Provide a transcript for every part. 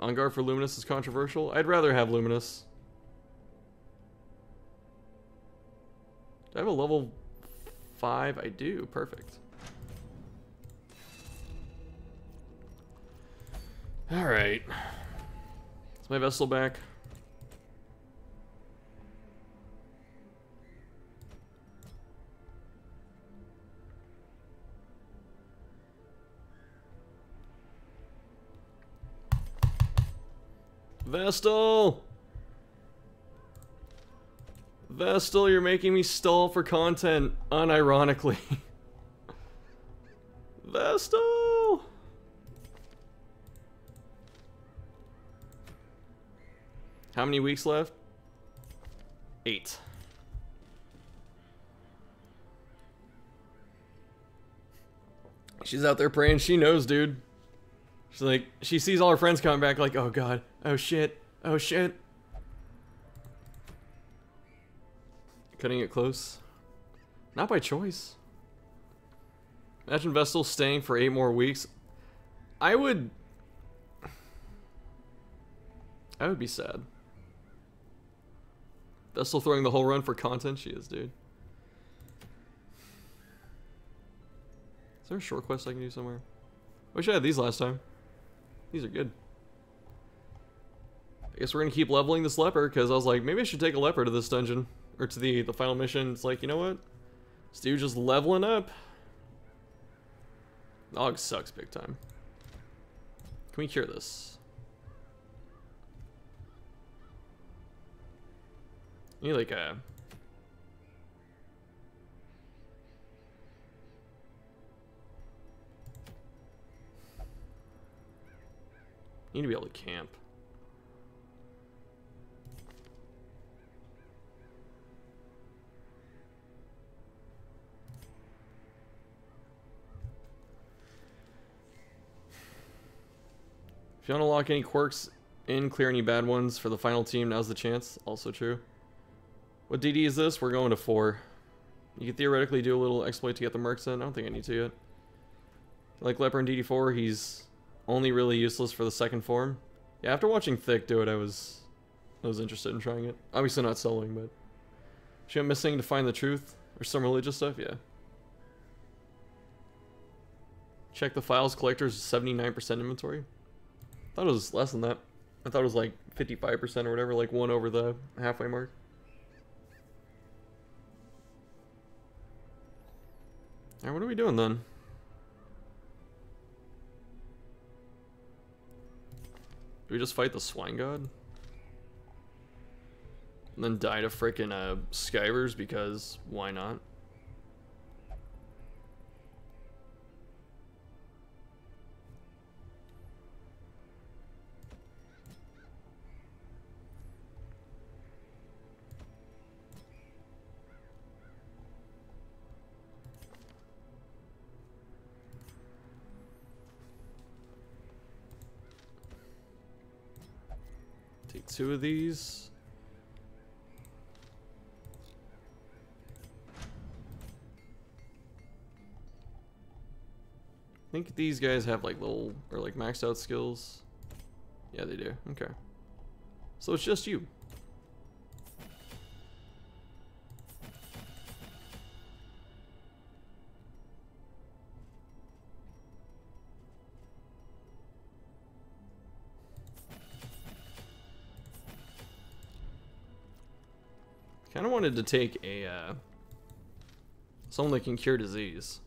On guard for Luminous is controversial. I'd rather have Luminous. Do I have a level 5? I do. Perfect. Alright. Is my Vestal back? Vestal! Vestal, you're making me stall for content, unironically. Vestal! How many weeks left? Eight. She's out there praying. She knows, dude. She's like, she sees all her friends coming back, like, oh god, oh shit, oh shit. Cutting it close. Not by choice. Imagine Vestal staying for eight more weeks. I would... I would be sad. Vestal throwing the whole run for content? She is, dude. Is there a short quest I can do somewhere? Wish I had these last time. These are good. I guess we're gonna keep leveling this leper, because I was like, maybe I should take a leper to this dungeon. Or to the, the final mission. It's like, you know what? This dude just leveling up. Dog sucks big time. Can we cure this? need like a... need to be able to camp. You unlock any quirks in, clear any bad ones for the final team, now's the chance. Also true. What DD is this? We're going to 4. You could theoretically do a little exploit to get the mercs in. I don't think I need to yet. Like Leper in DD4, he's only really useless for the second form. Yeah, after watching Thick do it, I was I was interested in trying it. Obviously not soloing, but... She went missing to find the truth? Or some religious stuff? Yeah. Check the files collector's 79% inventory. Thought it was less than that. I thought it was like 55% or whatever, like one over the halfway mark. Alright, what are we doing then? Do we just fight the swine god? And then die to frickin' uh, Skivers because why not? Two of these. I think these guys have like little, or like maxed out skills. Yeah, they do. Okay. So it's just you. Wanted to take a, uh, someone that can cure disease.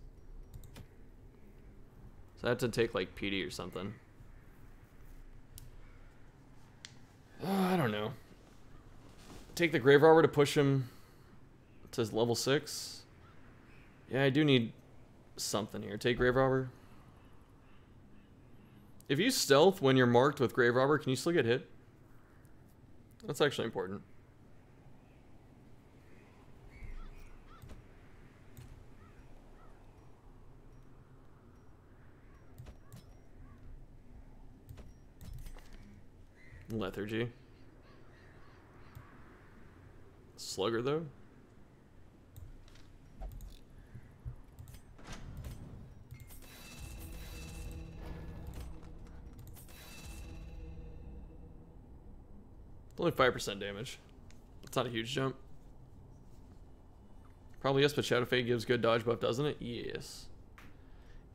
So I had to take like PD or something. Uh, I don't know. Take the Grave Robber to push him to level 6. Yeah, I do need something here. Take Grave Robber. If you stealth when you're marked with Grave Robber, can you still get hit? That's actually important. Lethargy. Slugger, though? only 5% damage. It's not a huge jump. Probably yes, but Shadow Fade gives good dodge buff, doesn't it? Yes.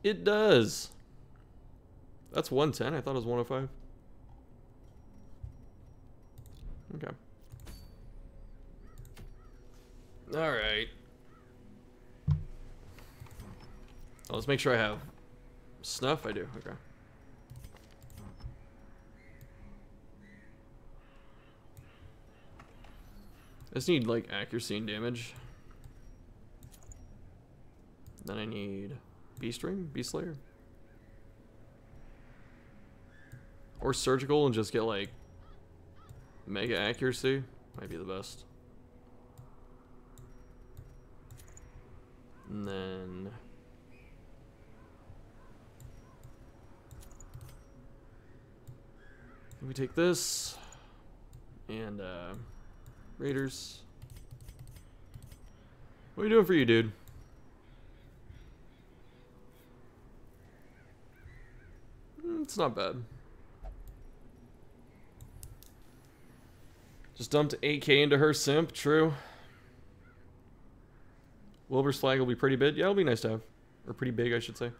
It does. That's 110. I thought it was 105. Okay. Alright. Oh, let's make sure I have snuff. I do. Okay. I just need like accuracy and damage. Then I need Beast Ring, Beast Slayer. Or surgical and just get like mega accuracy. Might be the best. And then we take this and uh Raiders. What are you doing for you, dude? Mm, it's not bad. Just dumped 8k into her simp, true. Wilbur's flag will be pretty big. Yeah, it'll be nice to have. Or pretty big, I should say.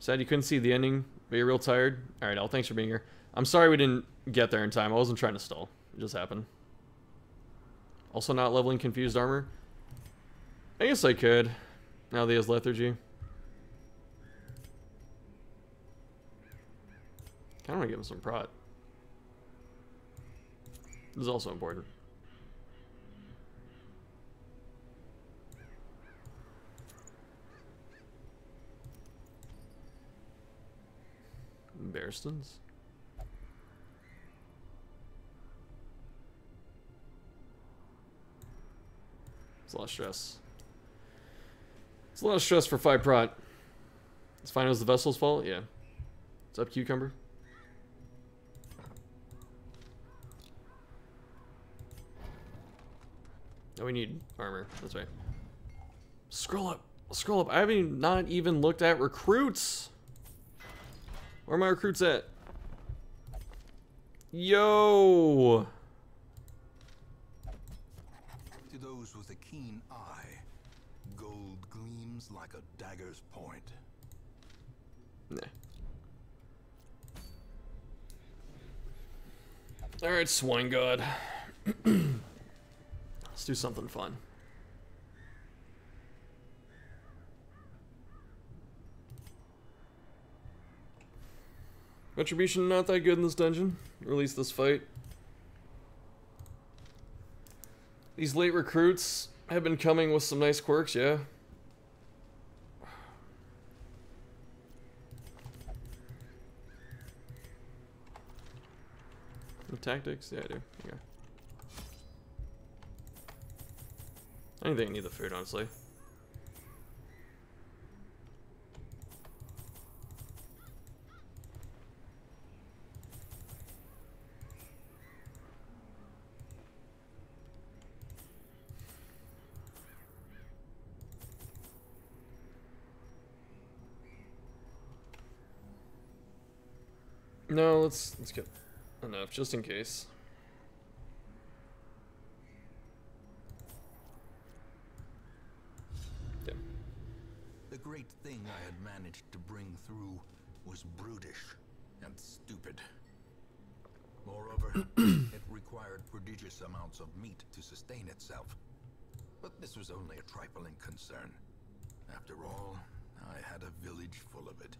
Sad you couldn't see the ending, but you're real tired. Alright, Al, thanks for being here. I'm sorry we didn't get there in time. I wasn't trying to stall. It just happened. Also not leveling confused armor. I guess I could. Now that he has lethargy. Kinda wanna give him some prot. This is also important. Bearstons? It's a lot of stress. It's a lot of stress for five prot. It's fine. It was the Vestal's fault. Yeah. What's up, cucumber? Oh, we need armor. That's right. Scroll up. Scroll up. I haven't not even looked at recruits. Where are my recruits at? Yo. To those with a keen eye, gold gleams like a dagger's point. Nah. Alright, Swine God. Let's do something fun. Retribution not that good in this dungeon. Release this fight. These late recruits have been coming with some nice quirks, yeah. tactics? Yeah, I do. I don't think I need the food, honestly. No, let's let's get enough, just in case. Great thing I had managed to bring through was brutish and stupid. Moreover, it required prodigious amounts of meat to sustain itself. But this was only a trifling concern. After all, I had a village full of it.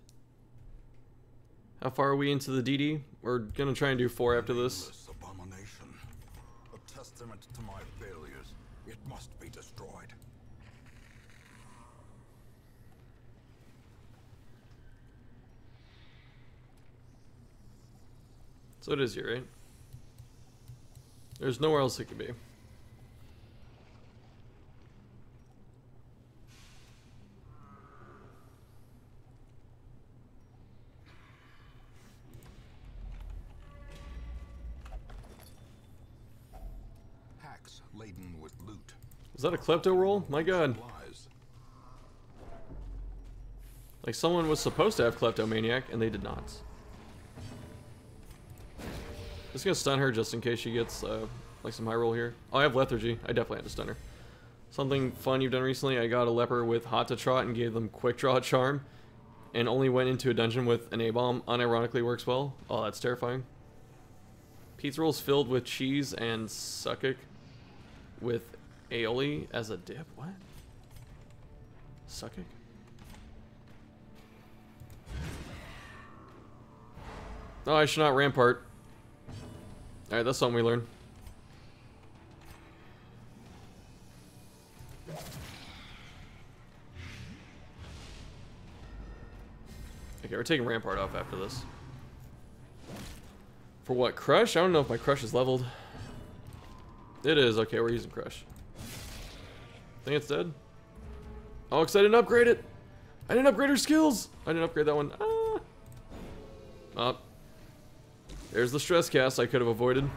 How far are we into the DD? We're gonna try and do four after this. Abomination. A testament to my failures. It must be destroyed. So it is here, right? There's nowhere else it could be. Hacks laden with loot. Is that a klepto roll? My god. Like someone was supposed to have kleptomaniac and they did not. Just gonna stun her just in case she gets uh, like some high roll here. Oh, I have lethargy. I definitely had to stun her. Something fun you've done recently, I got a leper with hot to trot and gave them quick draw charm and only went into a dungeon with an A-bomb. Unironically works well. Oh, that's terrifying. Pizza rolls filled with cheese and suckic with aioli as a dip. What? Suckic? Oh, I should not rampart. Alright, that's something we learned. Okay, we're taking Rampart off after this. For what? Crush? I don't know if my Crush is leveled. It is. Okay, we're using Crush. think it's dead. Oh, because I didn't upgrade it. I didn't upgrade her skills. I didn't upgrade that one. Ah. Oh. There's the stress cast I could have avoided.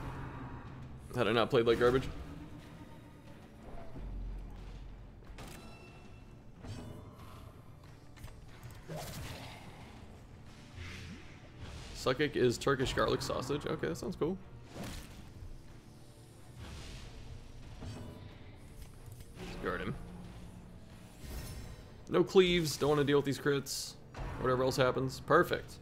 Had I not played like garbage. Suckic is Turkish garlic sausage. Okay, that sounds cool. Guard him. No cleaves. Don't want to deal with these crits. Whatever else happens. Perfect.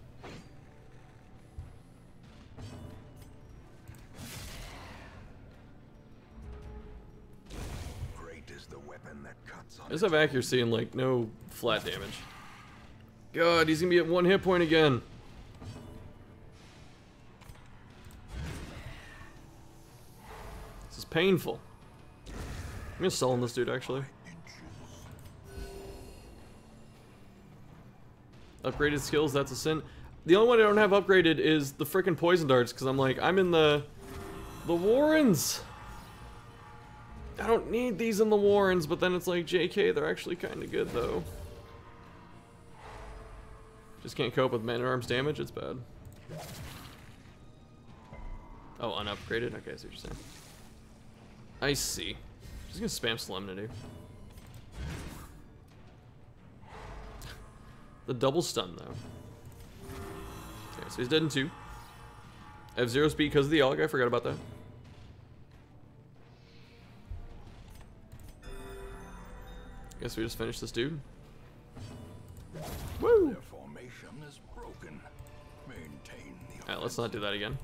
Just have accuracy and like no flat damage. God, he's gonna be at one hit point again. This is painful. I'm gonna sell this dude actually. Upgraded skills, that's a sin. The only one I don't have upgraded is the freaking poison darts, because I'm like, I'm in the the Warrens. I don't need these in the Warrens, but then it's like, JK, they're actually kind of good, though. Just can't cope with man-at-arms damage, it's bad. Oh, unupgraded? Okay, I see what you're saying. I see. Just gonna spam Solemnity. the double stun, though. Okay, so he's dead in two. I have zero speed because of the Alg, I forgot about that. Guess we just finished this dude. Woo! Their formation is broken. Maintain the Alright, let's not do that again.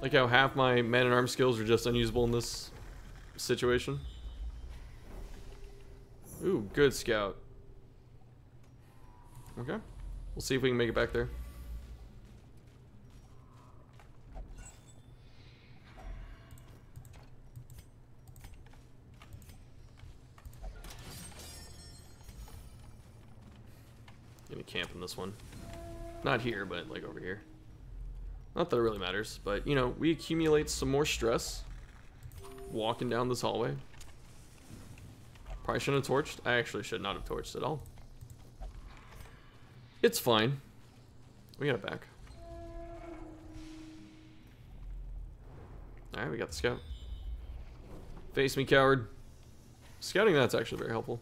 Like how half my man at arms skills are just unusable in this situation. Ooh, good scout. Okay. We'll see if we can make it back there. Gonna camp in this one. Not here, but like over here. Not that it really matters, but you know, we accumulate some more stress walking down this hallway. Probably shouldn't have torched. I actually should not have torched at all. It's fine. We got it back. Alright, we got the scout. Face me, coward. Scouting that's actually very helpful.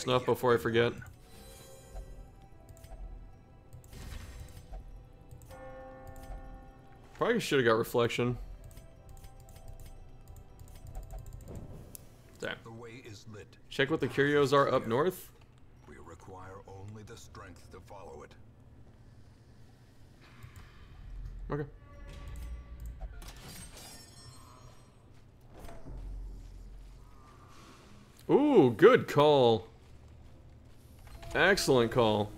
Snuff before I forget. Probably should have got reflection. There. The way is lit. Check what the curios are up north. We require only the strength to follow it. Okay. Ooh, good call. Excellent call.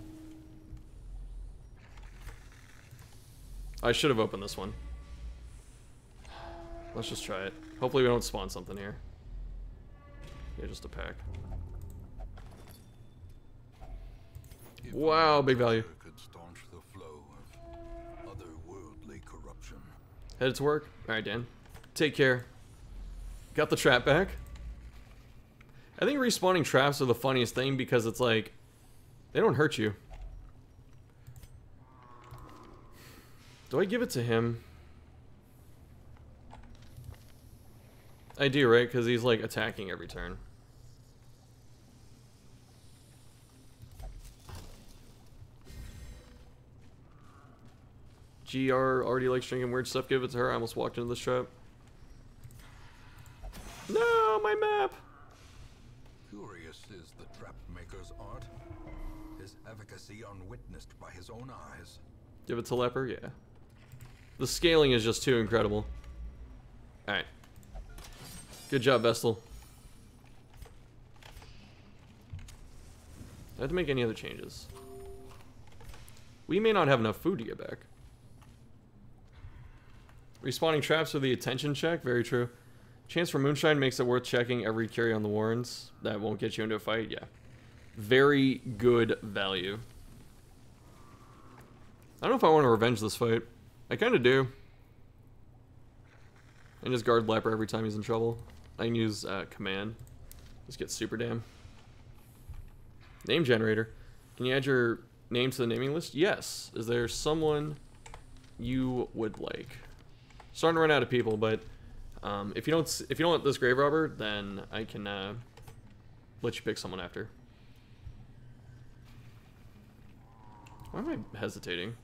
I should have opened this one. Let's just try it. Hopefully we don't spawn something here. Yeah, just a pack. Wow, big value. Could staunch the flow of otherworldly corruption. Headed to work. Alright, Dan. Take care. Got the trap back. I think respawning traps are the funniest thing because it's like, they don't hurt you. Do I give it to him? I do, right? Because he's, like, attacking every turn. GR already likes drinking weird stuff. Give it to her. I almost walked into this trap. No, my map! Curious is the trap maker's art. His efficacy unwitnessed by his own eyes. Give it to Leper. Yeah. The scaling is just too incredible. All right. Good job, Vestal. I have to make any other changes. We may not have enough food to get back. Respawning traps with the attention check, very true. Chance for moonshine makes it worth checking every carry on the Warrens. That won't get you into a fight, yeah. Very good value. I don't know if I want to revenge this fight. I kind of do. I just guard Leper every time he's in trouble. I can use uh, command. Just get super damn. Name generator. Can you add your name to the naming list? Yes. Is there someone you would like? Starting to run out of people, but um, if you don't if you don't want this grave robber, then I can uh, let you pick someone after. Why am I hesitating?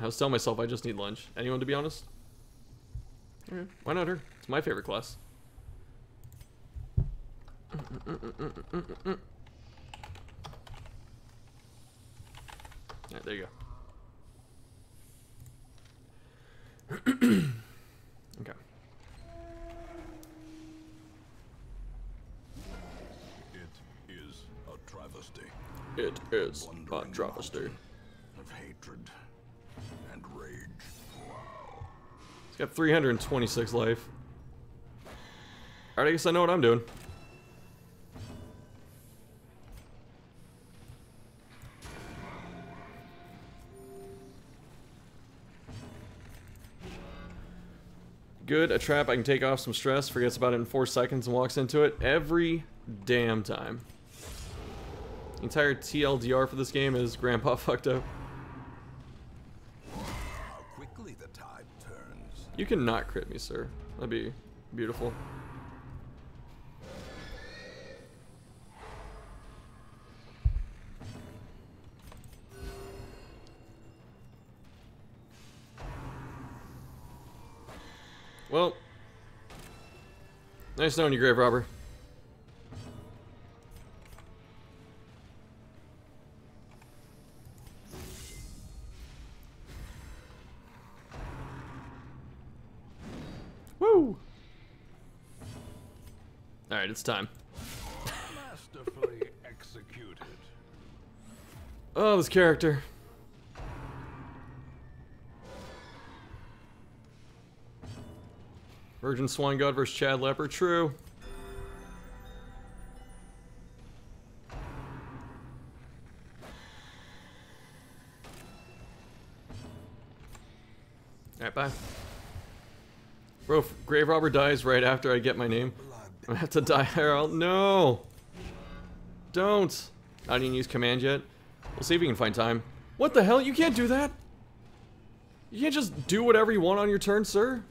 I was telling myself I just need lunch. Anyone to be honest? Okay, why not her? It's my favorite class. Yeah, there you go. okay. It is a travesty. Of hatred and rage. It's got 326 life. Alright, I guess I know what I'm doing. Good, a trap I can take off some stress, forgets about it in 4 seconds and walks into it every damn time. Entire TLDR for this game is Grandpa fucked up. How quickly the tide turns. You cannot crit me, sir. That'd be beautiful. Well, nice knowing you, grave robber. It's time. Masterfully executed. Oh, this character. Virgin Swine God versus Chad Leper. True. Alright, bye. Bro, Grave Robber dies right after I get my name. Gonna have to die Harold. No! Don't! I didn't use command yet. We'll see if we can find time. What the hell? You can't do that! You can't just do whatever you want on your turn, sir.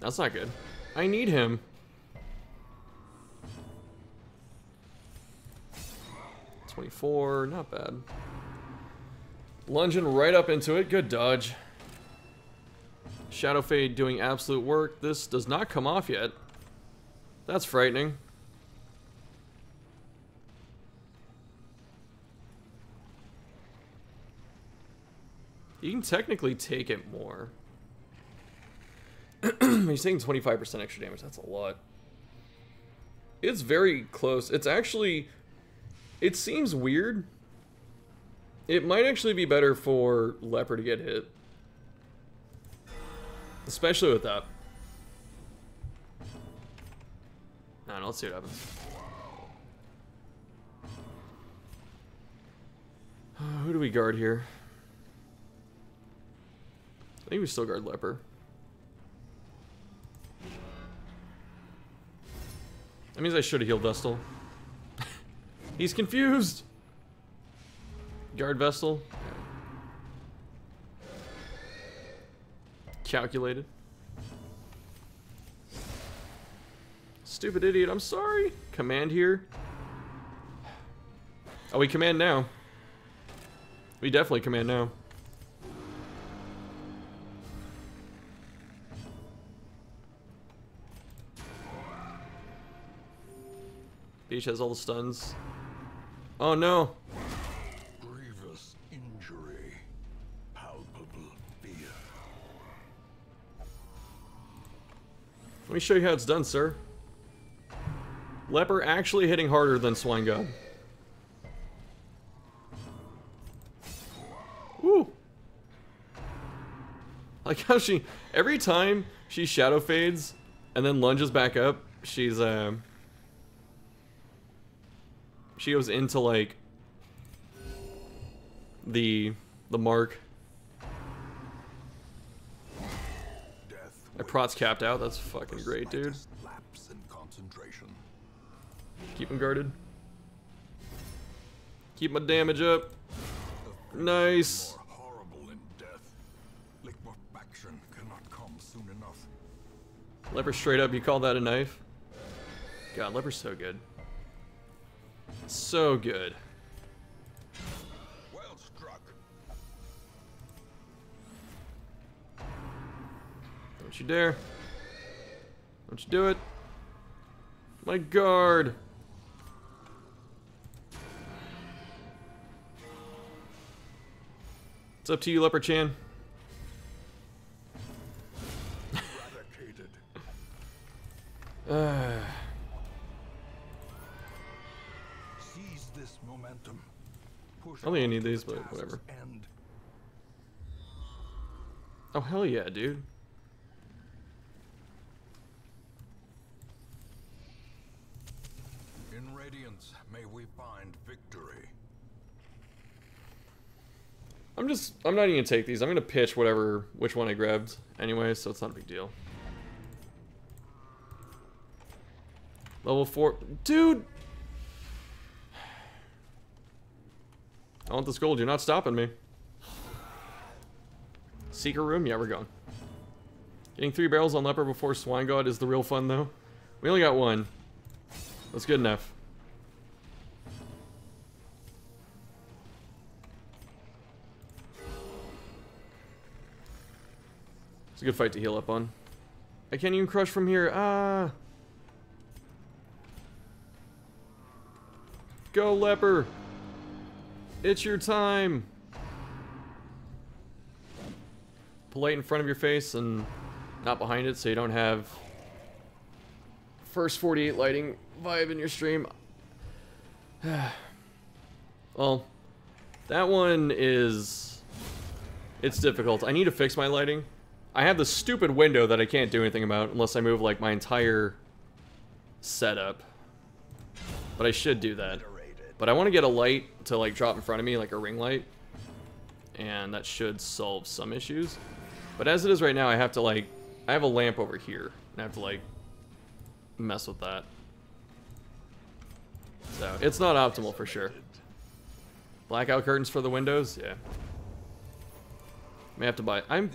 That's not good. I need him. Twenty-four, not bad. Lunging right up into it. Good dodge. Shadow Fade doing absolute work. This does not come off yet. That's frightening. You can technically take it more. He's taking 25% extra damage. That's a lot. It's very close. It's actually... It seems weird. It might actually be better for Leper to get hit. Especially with that. I let's see what happens. Who do we guard here? I think we still guard Leper. That means I should have healed Vestal. He's confused! Guard Vestal. Calculated. Stupid idiot, I'm sorry. Command here. Oh, we command now. We definitely command now. Beach has all the stuns. Oh no! Let me show you how it's done, sir. Leper actually hitting harder than Swine God. Woo! Like how she every time she shadow fades and then lunges back up, she's um she goes into like the the mark. My prot's capped out. That's fucking great, dude. Keep him guarded. Keep my damage up. Nice. Leper straight up, you call that a knife? God, Leper's so good. So good. Don't you dare. Don't you do it. My guard. It's up to you, Leper Chan. Uh, this momentum. Push I don't think I need these, the but whatever. End. oh, hell yeah, dude. In Radiance, may we find victory. I'm just, I'm not even gonna take these. I'm gonna pitch whatever, which one I grabbed anyway, so it's not a big deal. Level 4. Dude! I want this gold. You're not stopping me. Secret room? Yeah, we're going. Getting three barrels on Leper before Swine God is the real fun, though. We only got one. That's good enough. Good fight to heal up on. I can't even crush from here. Ah! Go, Leper! It's your time! Polite in front of your face and not behind it so you don't have first 48 lighting vibe in your stream. well, that one is... It's difficult. I need to fix my lighting. I have this stupid window that I can't do anything about unless I move like my entire setup. But I should do that. But I want to get a light to like drop in front of me, like a ring light. And that should solve some issues. But as it is right now, I have to like, I have a lamp over here. And I have to like, mess with that. So, it's not optimal for sure. Blackout curtains for the windows? Yeah. May have to buy, I'm,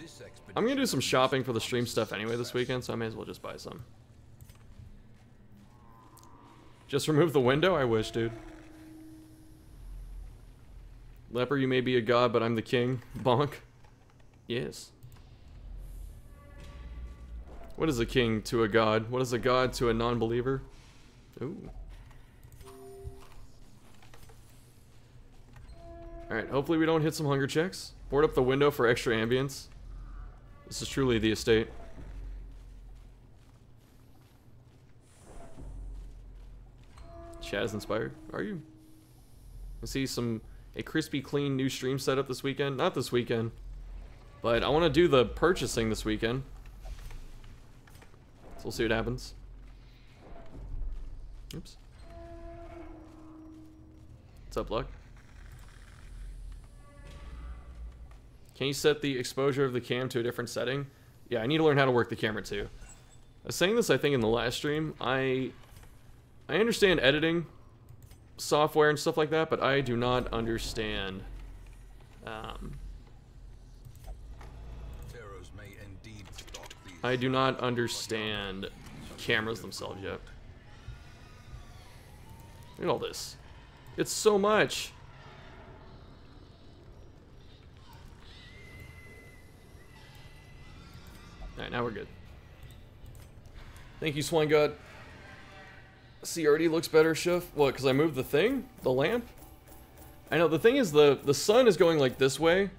I'm gonna do some shopping for the stream stuff anyway this weekend, so I may as well just buy some. Just remove the window? I wish, dude. Leper, you may be a god, but I'm the king. Bonk. Yes. What is a king to a god? What is a god to a non-believer? Ooh. Alright, hopefully we don't hit some hunger checks. Board up the window for extra ambience. This is truly the estate. Chad is inspired. Are you? I see some a crispy clean new stream setup this weekend. Not this weekend. But I want to do the purchasing this weekend. So we'll see what happens. Oops. What's up, Luck? Can you set the exposure of the cam to a different setting? Yeah, I need to learn how to work the camera too. I was saying this, I think, in the last stream. I I understand editing software and stuff like that, but I do not understand. Um, may indeed these I do not understand cameras themselves yet. Look at all this. It's so much. Alright, now we're good. Thank you, Swine God. See, already looks better, Chef. What, because I moved the thing? The lamp? I know, the thing is the, the sun is going like this way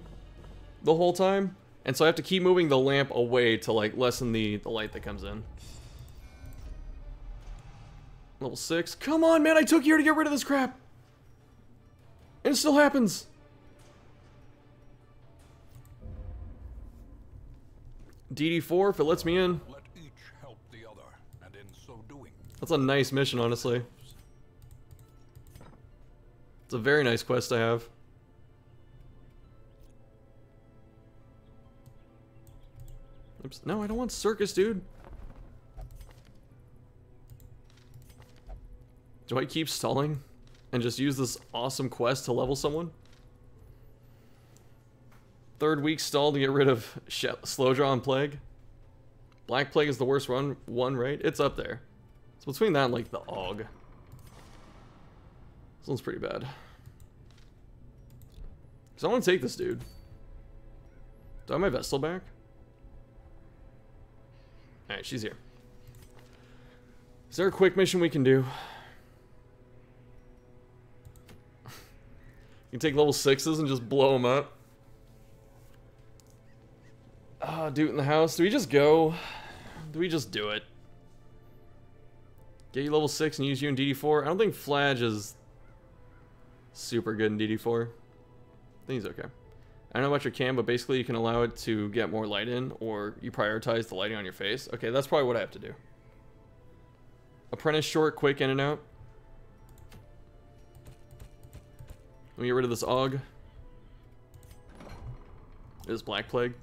the whole time. And so I have to keep moving the lamp away to like lessen the, the light that comes in. Level 6. Come on, man, I took you to get rid of this crap. And it still happens. DD4, if it lets me in. Let each help the other, and in so doing, That's a nice mission, honestly. It's a very nice quest I have. Oops. No, I don't want circus, dude. Do I keep stalling and just use this awesome quest to level someone? Third week stall to get rid of Sh Slow Draw and Plague. Black Plague is the worst run one, right? It's up there. So between that and like the Og. This one's pretty bad. Cause I want to take this dude. Do I have my Vestal back? Alright, she's here. Is there a quick mission we can do? you can take level 6s and just blow them up. Ah, do it in the house. Do we just go? Do we just do it? Get you level 6 and use you in DD4? I don't think Flage is super good in DD4. I think he's okay. I don't know about your cam, but basically you can allow it to get more light in, or you prioritize the lighting on your face. Okay, that's probably what I have to do. Apprentice short, quick, in and out. Let me get rid of this Og. This Black Plague.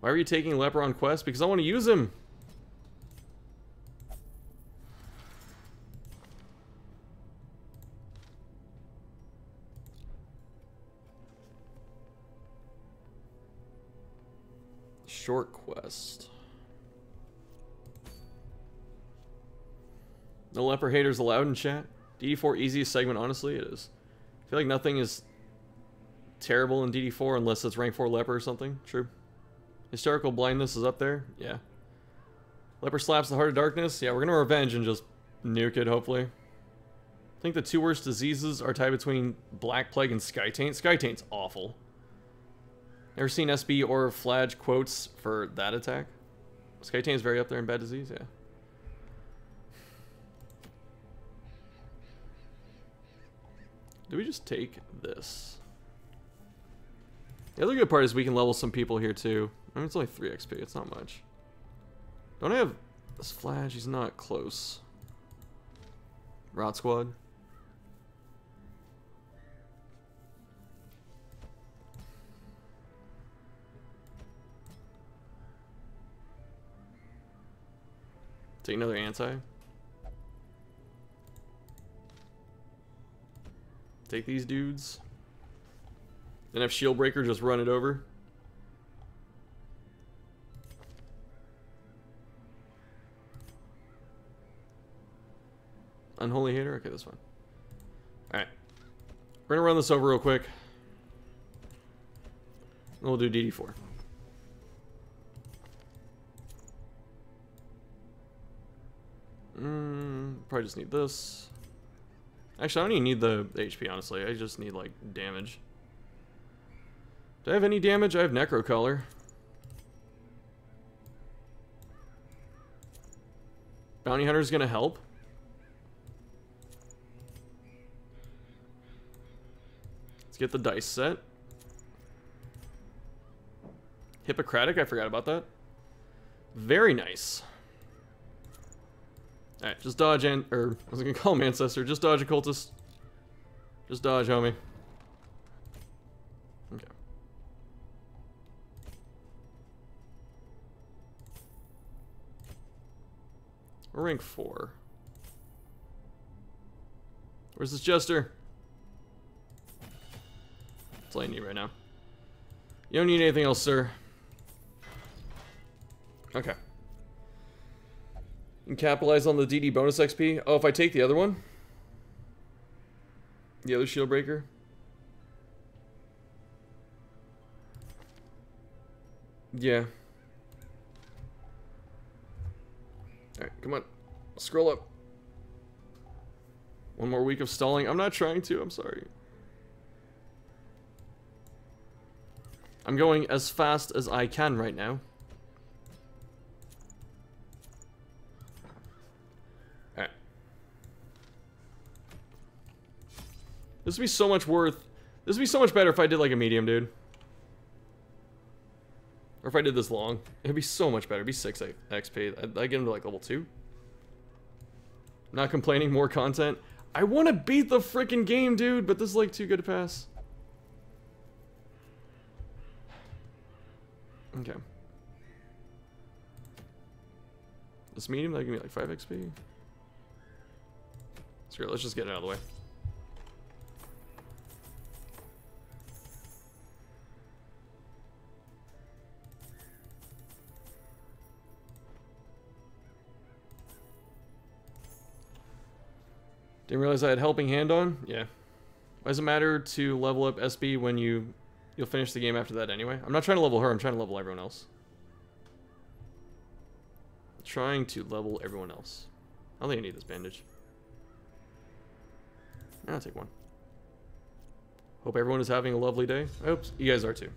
Why are you taking Leper on quest? Because I want to use him. Short quest. No leper haters allowed in chat. DD4 easiest segment, honestly, it is. I feel like nothing is terrible in DD4 unless it's rank 4 leper or something. True. Hysterical blindness is up there. Yeah. Leper slaps the heart of darkness. Yeah, we're gonna revenge and just nuke it, hopefully. I think the two worst diseases are tied between Black Plague and Sky Taint. Sky Taint's awful. Ever seen SB or Flage quotes for that attack? Sky Taint's very up there in bad disease, yeah. Do we just take this? The other good part is we can level some people here too. I mean, it's only 3 XP, it's not much. Don't I have this Flage? He's not close. Rot Squad. Take another anti. Take these dudes. Then have Shield Breaker just run it over. Unholy Hater? Okay, that's fine. Alright. We're gonna run this over real quick. And we'll do DD4. Mm, probably just need this. Actually, I don't even need the HP, honestly. I just need, like, damage. Do I have any damage? I have Necro Color. Bounty Hunter's gonna help. Get the dice set. Hippocratic, I forgot about that. Very nice. Alright, just dodge and or I was gonna call him ancestor, just dodge a cultist. Just dodge, homie. Okay. We're rank four. Where's this jester? That's all I need right now. You don't need anything else, sir. Okay. And capitalize on the DD bonus XP. Oh, if I take the other one? The other shield breaker. Yeah. Alright, come on. Scroll up. One more week of stalling. I'm not trying to, I'm sorry. I'm going as fast as I can right now. This would be so much worth... This would be so much better if I did like a medium, dude. Or if I did this long. It'd be so much better. It'd be 6 XP. I'd, I'd get into like level 2. Not complaining, more content. I want to beat the freaking game, dude, but this is like too good to pass. Okay. This medium, that give me like 5 XP. Screw it, let's just get it out of the way. Didn't realize I had helping hand on? Yeah. Why does it matter to level up SB when you you'll finish the game after that anyway? I'm not trying to level her, I'm trying to level everyone else. I'm trying to level everyone else. I don't think I need this bandage. I'll take one. Hope everyone is having a lovely day. Hope you guys are too.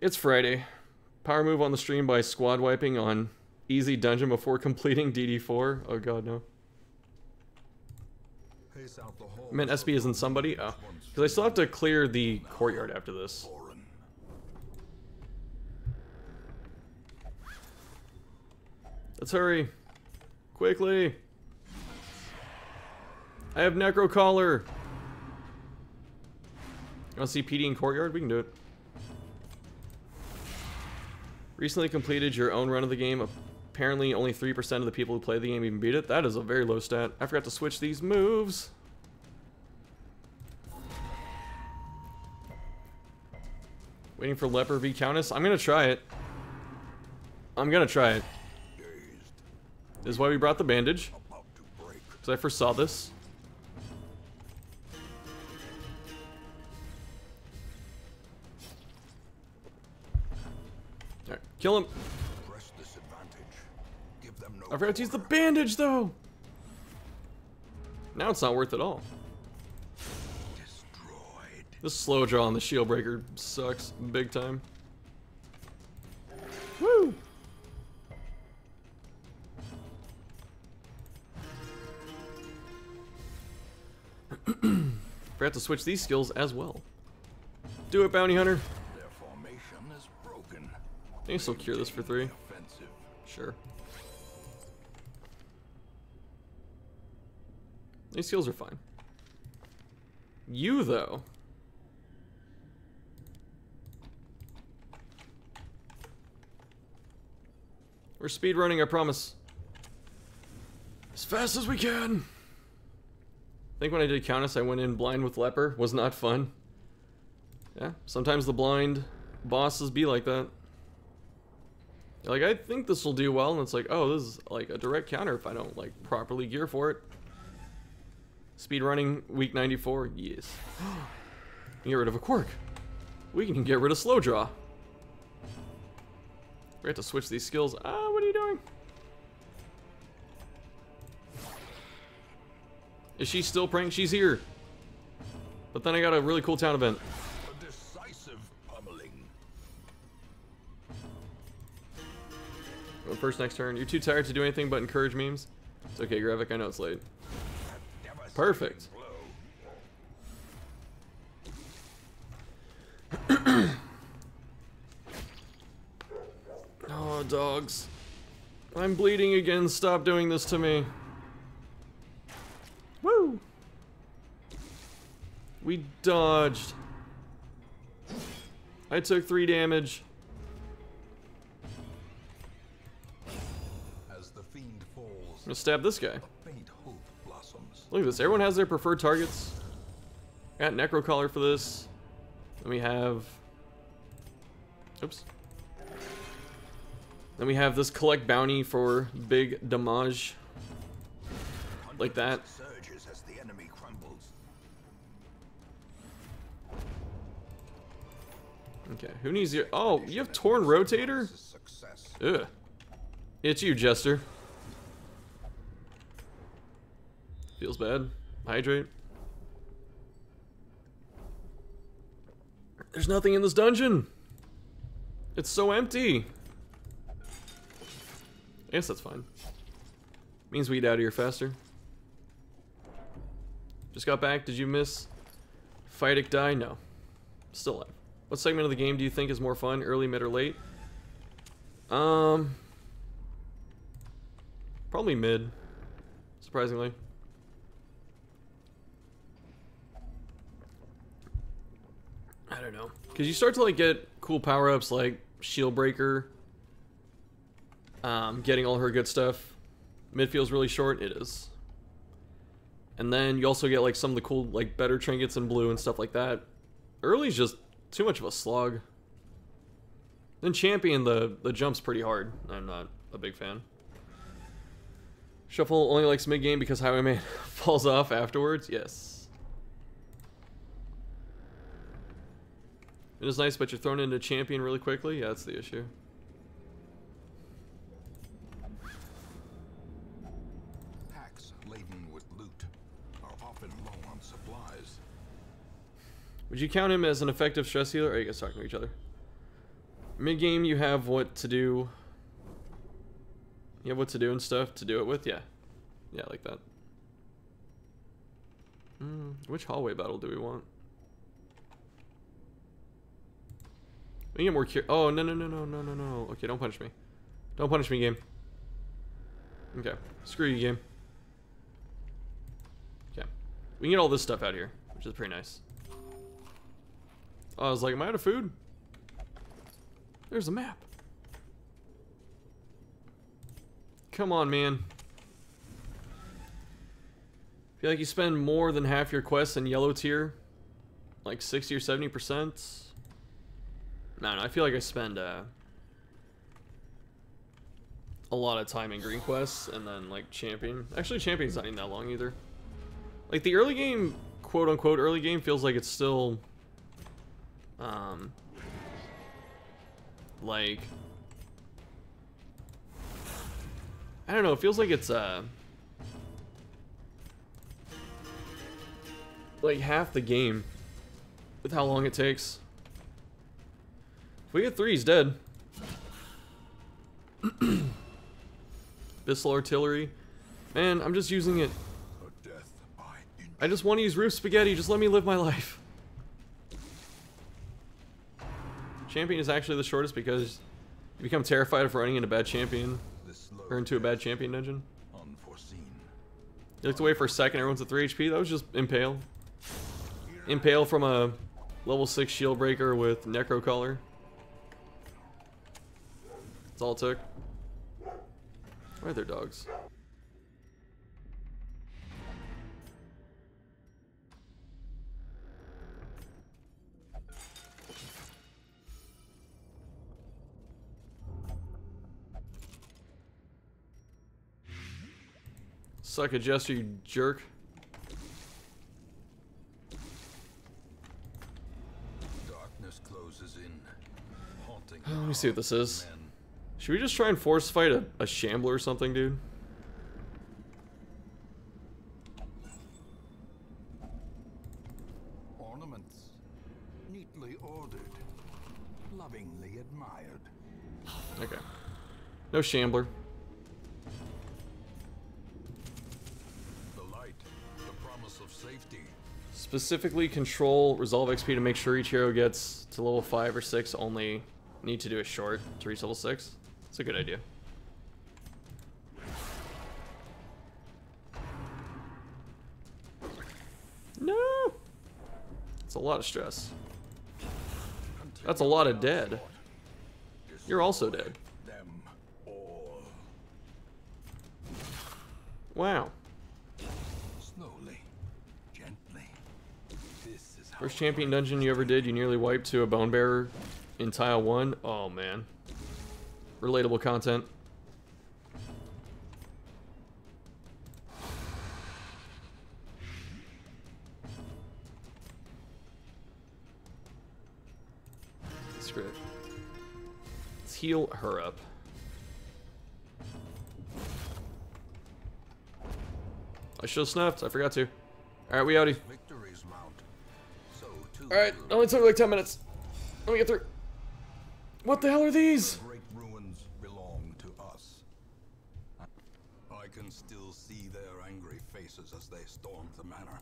It's Friday. Power move on the stream by squad wiping on easy dungeon before completing DD4. Oh god, no. I meant SB isn't somebody? Oh. Because I still have to clear the courtyard after this. Let's hurry. Quickly. I have Necro Collar. You want to see PD in Courtyard? We can do it. Recently completed your own run of the game. Apparently only 3% of the people who play the game even beat it. That is a very low stat. I forgot to switch these moves. Waiting for Leper v Countess. I'm gonna try it. I'm gonna try it. This is why we brought the bandage. Because I first saw this. Alright, kill him. I forgot to use the bandage though. Now it's not worth it all. Destroyed. This slow draw on the shield breaker sucks big time. Woo! Forgot to switch these skills as well. Do it, Bounty Hunter. Their formation is broken. Can you still cure this for three? Offensive. Sure. These skills are fine. You, though. We're speed running, I promise. As fast as we can. I think when I did Countess, I went in blind with Leper. Was not fun. Yeah, sometimes the blind bosses be like that. Like, I think this will do well, and it's like, oh, this is like a direct counter if I don't, like, properly gear for it. Speed running week 94, yes. get rid of a quirk. We can get rid of slow draw. We have to switch these skills. Ah, what are you doing? Is she still praying? She's here. But then I got a really cool town event. A decisive pummeling. first next turn. You're too tired to do anything but encourage memes? It's okay, Gravik. I know it's late. Perfect. oh, dogs. I'm bleeding again. Stop doing this to me. Woo! We dodged. I took three damage. As the fiend falls, I'm gonna stab this guy. Look at this. Everyone has their preferred targets. Got Necrocaller for this. Then we have... Oops. Then we have this collect bounty for big damage. Like that. Okay, who needs your... Oh, you have Torn Rotator? Ugh. It's you, Jester. Feels bad. Hydrate. There's nothing in this dungeon. It's so empty. I guess that's fine. Means we get out of here faster. Just got back. Did you miss Fightic Die? No. Still alive. What segment of the game do you think is more fun? Early, mid, or late? Um... Probably mid. Surprisingly. I don't know. Because you start to like get cool power-ups like Shield Breaker. Um, getting all her good stuff. Midfield's really short. It is. And then you also get like some of the cool like better trinkets in blue and stuff like that. Early's just too much of a slog. Then champion the the jump's pretty hard. I'm not a big fan. Shuffle only likes mid game because Highwayman falls off afterwards. Yes. It is nice, but you're thrown into champion really quickly. Yeah, that's the issue. Packs laden with loot are often low on supplies. Would you count him as an effective stress healer? Or are you guys talking to each other? Mid game, you have what to do. You have what to do and stuff to do it with. Yeah, yeah, like that. Mm, which hallway battle do we want? We get more cur- Oh no no no no no no no. Okay, don't punish me. Don't punish me, game. Okay, screw you, game. Okay, we can get all this stuff out here, which is pretty nice. Oh, I was like, am I out of food? There's a map. Come on, man. feel like you spend more than half your quests in yellow tier. Like 60 or 70%. Man, I feel like I spend uh, a lot of time in green quests and then like champion. Actually, champion's not even that long either. Like the early game, quote unquote, early game feels like it's still um, like I don't know. It feels like it's uh like half the game with how long it takes. If we get three, he's dead. Bissell artillery. Man, I'm just using it. I just want to use roof spaghetti. Just let me live my life. Champion is actually the shortest because you become terrified of running into a bad champion or into a bad champion dungeon. Unforeseen. You looked away for a second, everyone's at 3 HP. That was just Impale. Impale from a level 6 shield breaker with Necro Collar. That's all it took. Why are there dogs? Suck a jester, you jerk. Darkness closes in, haunting. Let me see what this is. men. Should we just try and force fight a, a shambler or something, dude? Ornaments, neatly ordered, lovingly admired. Okay. No shambler. The light, the promise of safety. Specifically control resolve XP to make sure each hero gets to level 5 or 6 only need to do a short to reach level 6. It's a good idea. No! It's a lot of stress. That's a lot of dead. You're also dead. Wow. Slowly, gently. This is how First champion dungeon you ever did, you nearly wiped to a bone bearer in tile 1. Oh man. Relatable content. Screw it. Let's heal her up. I should have snapped. I forgot to. Alright, we outie. Victory's mount. Alright, only took like 10 minutes. Let me get through. What the hell are these? the great ruins belong to us. I can still see their faces as they stormed the manor.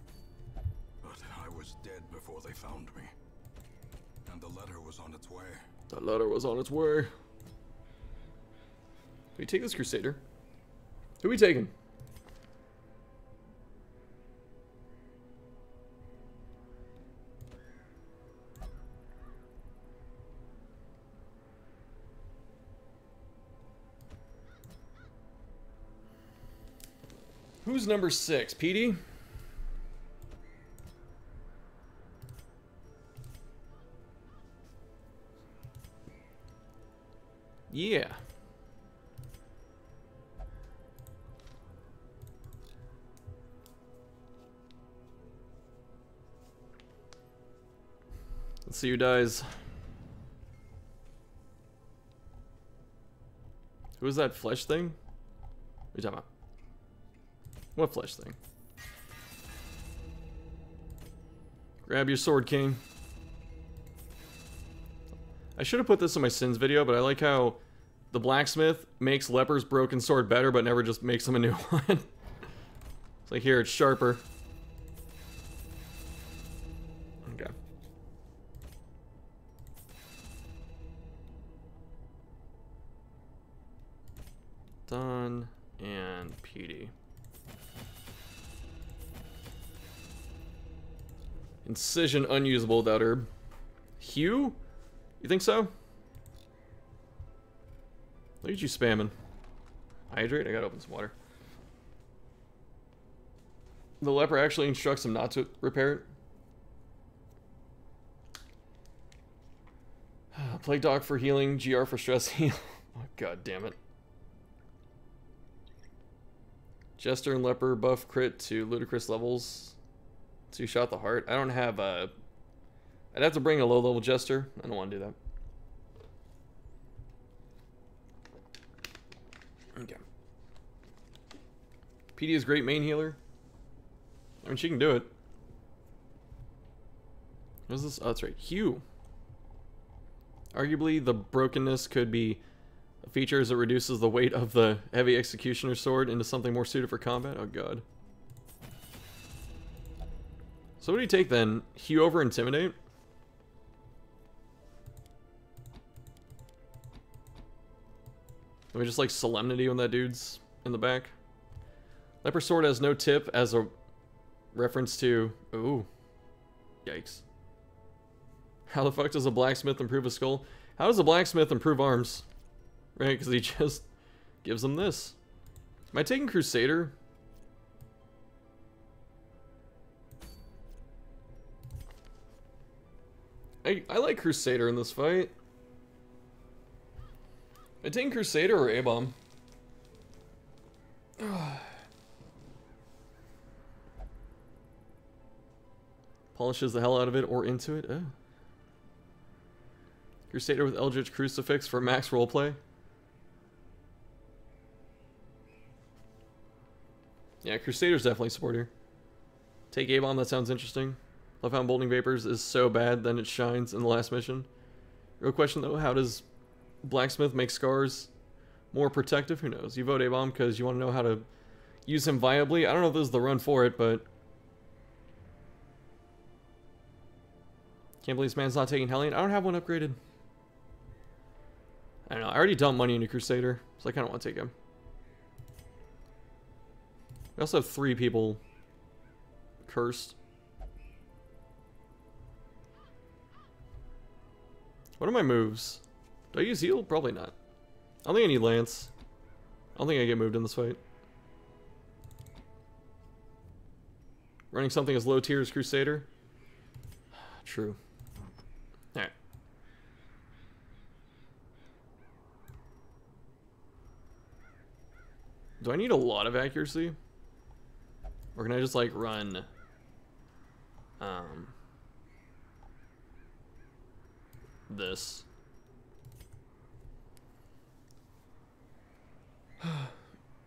But I was dead before they found me. And the letter was on its way. That letter was on its way. we take this Crusader? Who are we taking? Who's number six? Petey? Yeah. Let's see who dies. Who is that flesh thing? What are you talking about? What flesh thing? Grab your sword, King. I should have put this in my sins video, but I like how the blacksmith makes Leper's broken sword better, but never just makes him a new one. it's like here, it's sharper. Incision unusable without herb. Hew? You think so? Look at you spamming. Hydrate? I gotta open some water. The leper actually instructs him not to repair it. Plague Dog for healing, GR for stress heal. oh, God damn it. Jester and Leper buff crit to ludicrous levels. Two shot the heart. I don't have a. I'd have to bring a low level Jester. I don't want to do that. Okay. PD is great main healer. I mean, she can do it. What's this? Oh, that's right. Hew. Arguably, the brokenness could be a feature as it reduces the weight of the heavy executioner sword into something more suited for combat. Oh god. So what do you take then? Hew over Intimidate? Let me just like Solemnity when that dude's in the back. Leper Sword has no tip as a reference to... Ooh. Yikes. How the fuck does a blacksmith improve a skull? How does a blacksmith improve arms? Right, because he just gives them this. Am I taking Crusader? I, like Crusader in this fight. I taking Crusader or A-Bomb? Polishes the hell out of it or into it. Oh. Crusader with Eldritch Crucifix for max roleplay. Yeah, Crusader's definitely support here. Take A-Bomb, that sounds interesting. Love how Emboldening Vapors is so bad, then it shines in the last mission. Real question though, how does Blacksmith make Scars more protective? Who knows? You vote A-Bomb because you want to know how to use him viably. I don't know if this is the run for it, but... Can't believe this man's not taking Hellion. I don't have one upgraded. I don't know. I already dumped money into Crusader, so I kind of want to take him. We also have three people cursed. What are my moves? Do I use heal? Probably not. I don't think I need Lance. I don't think I get moved in this fight. Running something as low tier as Crusader? True. Alright. Do I need a lot of accuracy? Or can I just like run um this.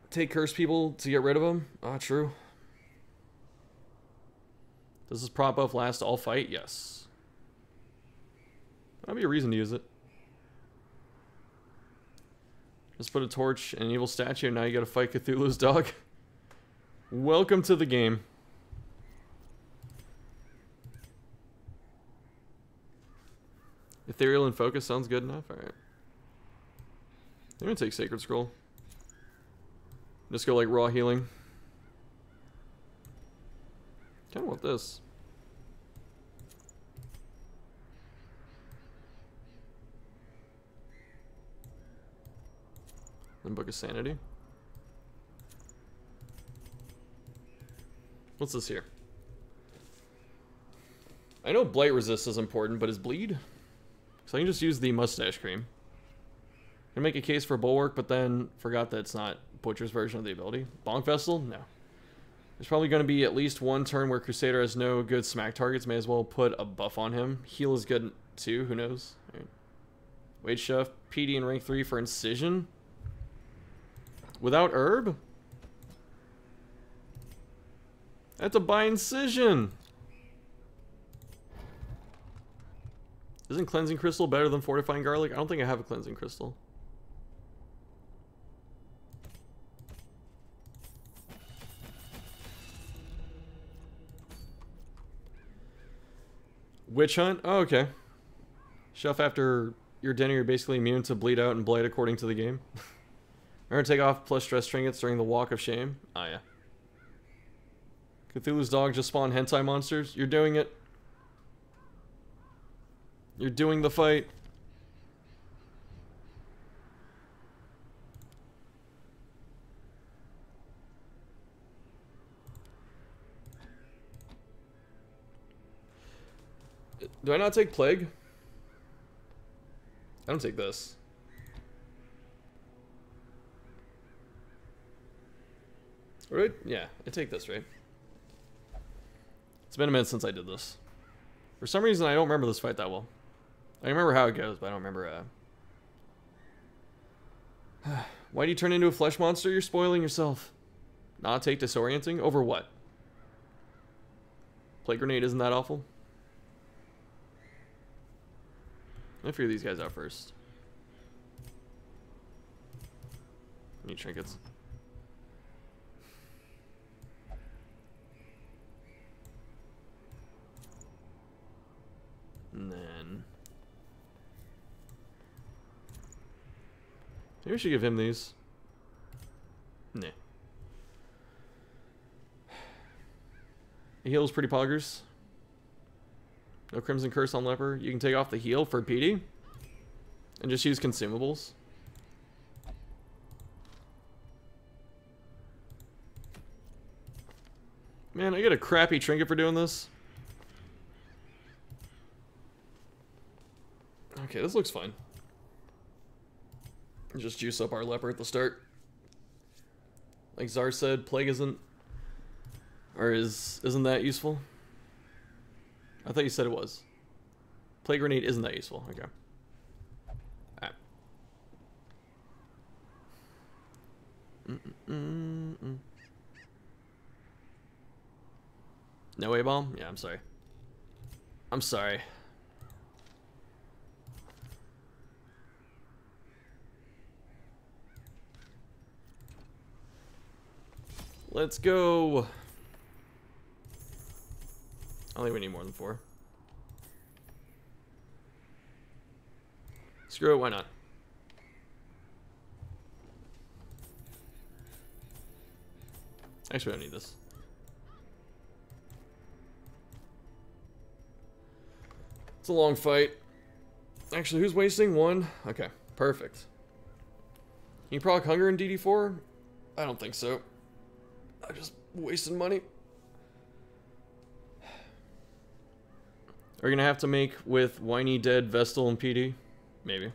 Take cursed people to get rid of them? Ah, true. Does this prop buff last all fight? Yes. That'd be a reason to use it. Just put a torch and an evil statue, and now you gotta fight Cthulhu's dog. Welcome to the game. Ethereal and focus sounds good enough. Alright. I'm gonna take Sacred Scroll. Just go like raw healing. Kinda want this. Then Book of Sanity. What's this here? I know Blight Resist is important, but is Bleed? So I can just use the Mustache Cream. Gonna make a case for Bulwark, but then forgot that it's not Butcher's version of the ability. Bonk Vessel? No. There's probably going to be at least one turn where Crusader has no good smack targets. May as well put a buff on him. Heal is good too. Who knows? Right. Wade Chef, PD in rank 3 for Incision. Without Herb? That's a buy Incision. Isn't Cleansing Crystal better than Fortifying Garlic? I don't think I have a Cleansing Crystal. Witch Hunt? Oh, okay. Shelf after your dinner, you're basically immune to bleed out and blight according to the game. Remember to take off plus stress trinkets during the Walk of Shame? Oh, yeah. Cthulhu's dog just spawned hentai monsters? You're doing it. You're doing the fight. Do I not take Plague? I don't take this. Right? Yeah, I take this, right? It's been a minute since I did this. For some reason, I don't remember this fight that well. I remember how it goes, but I don't remember, uh... Why do you turn into a flesh monster? You're spoiling yourself. Not take disorienting? Over what? Plague grenade isn't that awful? Me figure these guys out first. Need trinkets. And then... Maybe we should give him these. Nah. He heals pretty poggers. No Crimson Curse on Leper. You can take off the heal for PD. And just use consumables. Man, I get a crappy trinket for doing this. Okay, this looks fine. Just juice up our leper at the start. Like Czar said, plague isn't or is isn't that useful? I thought you said it was. Plague grenade isn't that useful. Okay. Mm -mm -mm no way bomb? Yeah, I'm sorry. I'm sorry. Let's go. I think we need more than four. Screw it, why not? Actually, I don't need this. It's a long fight. Actually, who's wasting? One? Okay, perfect. Can you proc hunger in DD4? I don't think so. I just wasting money. Are you gonna have to make with Whiny, Dead, Vestal, and PD? Maybe.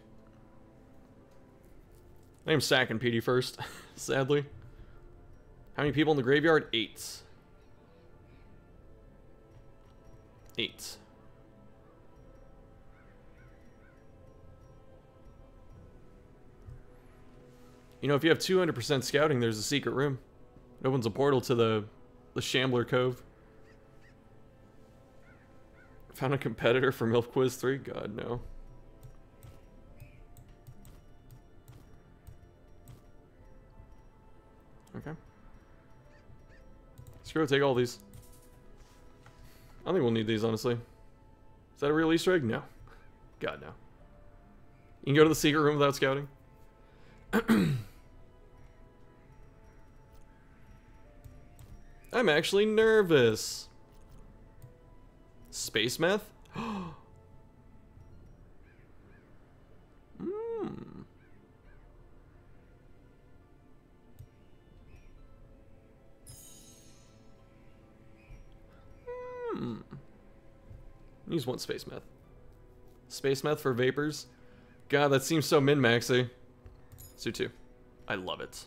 I'm sacking PD first, sadly. How many people in the graveyard? Eight. Eight. You know, if you have 200% scouting, there's a secret room. It opens a portal to the, the Shambler Cove. Found a competitor for MILF Quiz 3? God, no. Okay. Screw it, take all these. I think we'll need these, honestly. Is that a real Easter egg? No. God, no. You can go to the secret room without scouting. I'm actually nervous. Space meth? Hmm. Hmm. Use one space meth. Space meth for vapors? God, that seems so min-maxy. Su 2. I love it.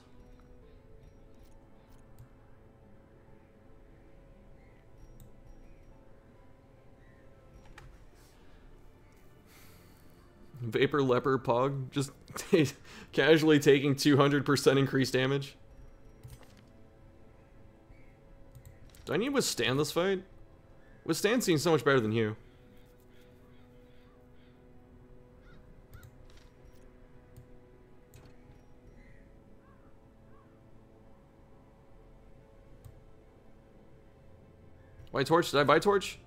Vapor Leper Pog just casually taking 200% increased damage. Do I need to withstand this fight? Withstand seems so much better than you. White torch? Did I buy torch?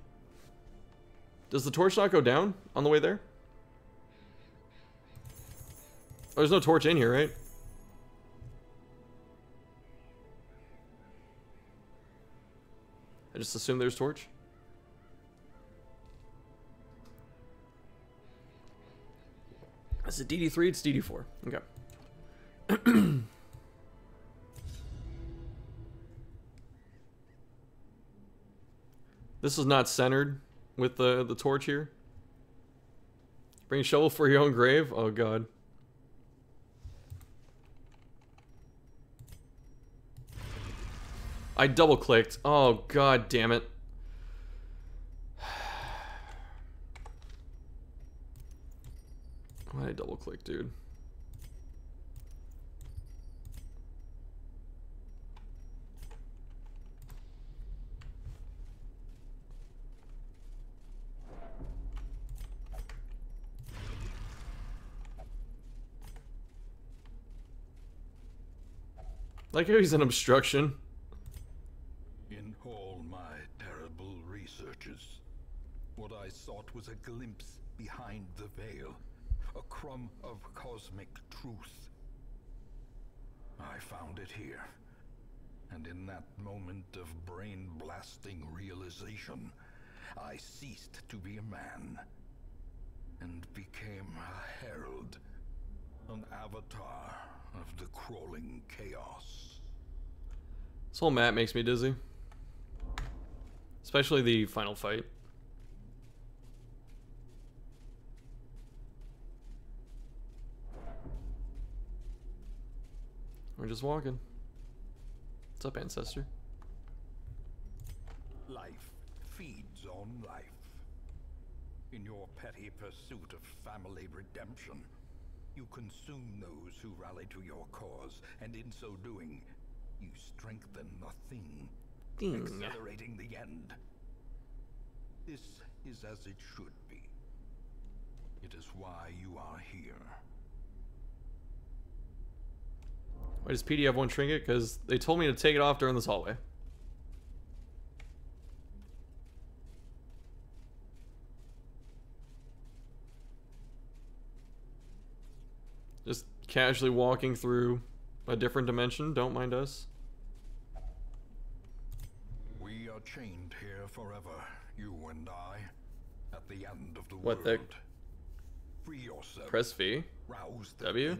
Does the torch not go down on the way there? There's no torch in here, right? I just assume there's torch. Is it DD3? It's DD4. Okay. this is not centered with the, the torch here. Bring a shovel for your own grave? Oh god. I double clicked. Oh god damn it. Why did I double click, dude? Like he's an obstruction. In all my terrible researches, what I sought was a glimpse behind the veil, a crumb of cosmic truth. I found it here, and in that moment of brain-blasting realization, I ceased to be a man and became a herald, an avatar of the crawling chaos. This whole map makes me dizzy. Especially the final fight. We're just walking. What's up, Ancestor? Life feeds on life. In your petty pursuit of family redemption, you consume those who rally to your cause, and in so doing, you strengthen the thing, Ding. accelerating the end. This is as it should be. It is why you are here. Why does PD have one trinket? Because they told me to take it off during this hallway. Just casually walking through a different dimension. Don't mind us. We are chained here forever, you and I, at the end of the What the- Free yourself. Press V. Rouse the W?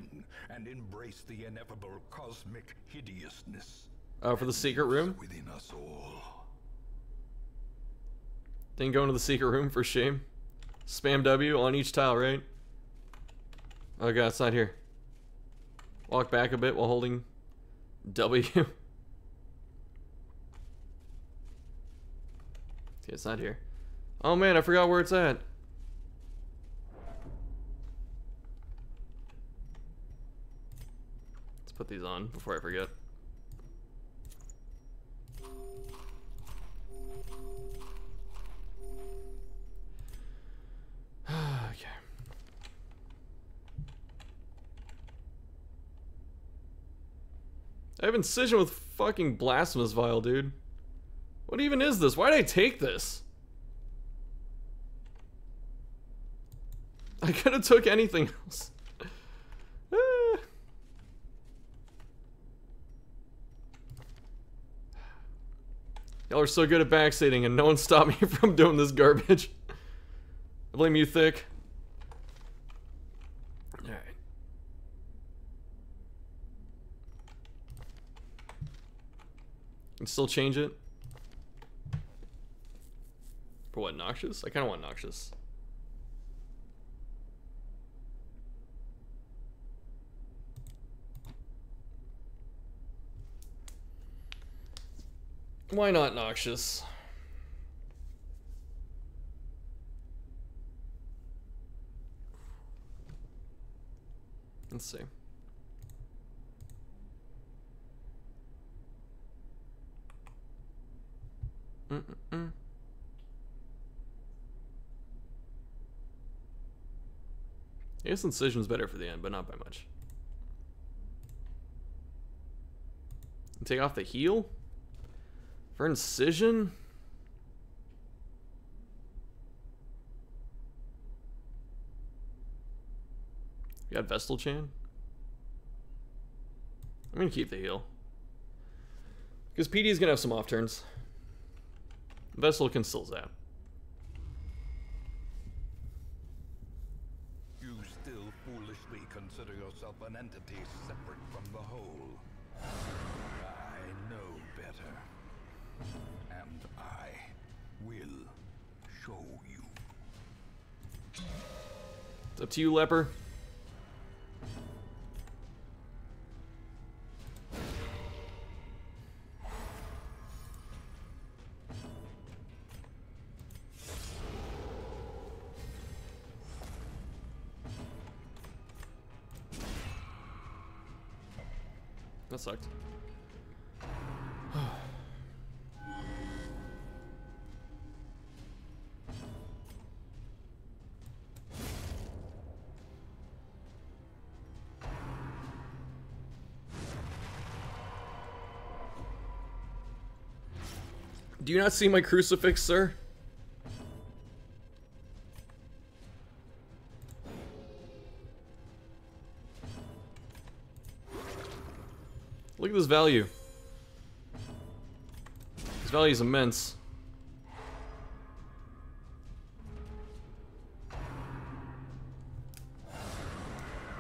and embrace the ineffable cosmic hideousness Oh, for the secret room? within us all. Didn't go into the secret room for shame. Spam W on each tile, right? Oh god, it's not here. Walk back a bit while holding W. okay, it's not here. Oh man, I forgot where it's at. Put these on before I forget. okay. I have incision with fucking blasphemous vial, dude. What even is this? Why did I take this? I could have took anything else. Ah. Y'all are so good at backseating and no one stopped me from doing this garbage. I blame you, Thick. Alright. Can still change it. For what, Noxious? I kinda want Noxious. Why not Noxious? Let's see. Mm -mm. I guess incision's better for the end, but not by much. Take off the heal? For incision? You got Vestal Chan? I'm gonna keep the heal. Because PD is gonna have some off turns. Vestal can still zap. Up to you, Leper. You not see my crucifix, sir? Look at this value. This value is immense.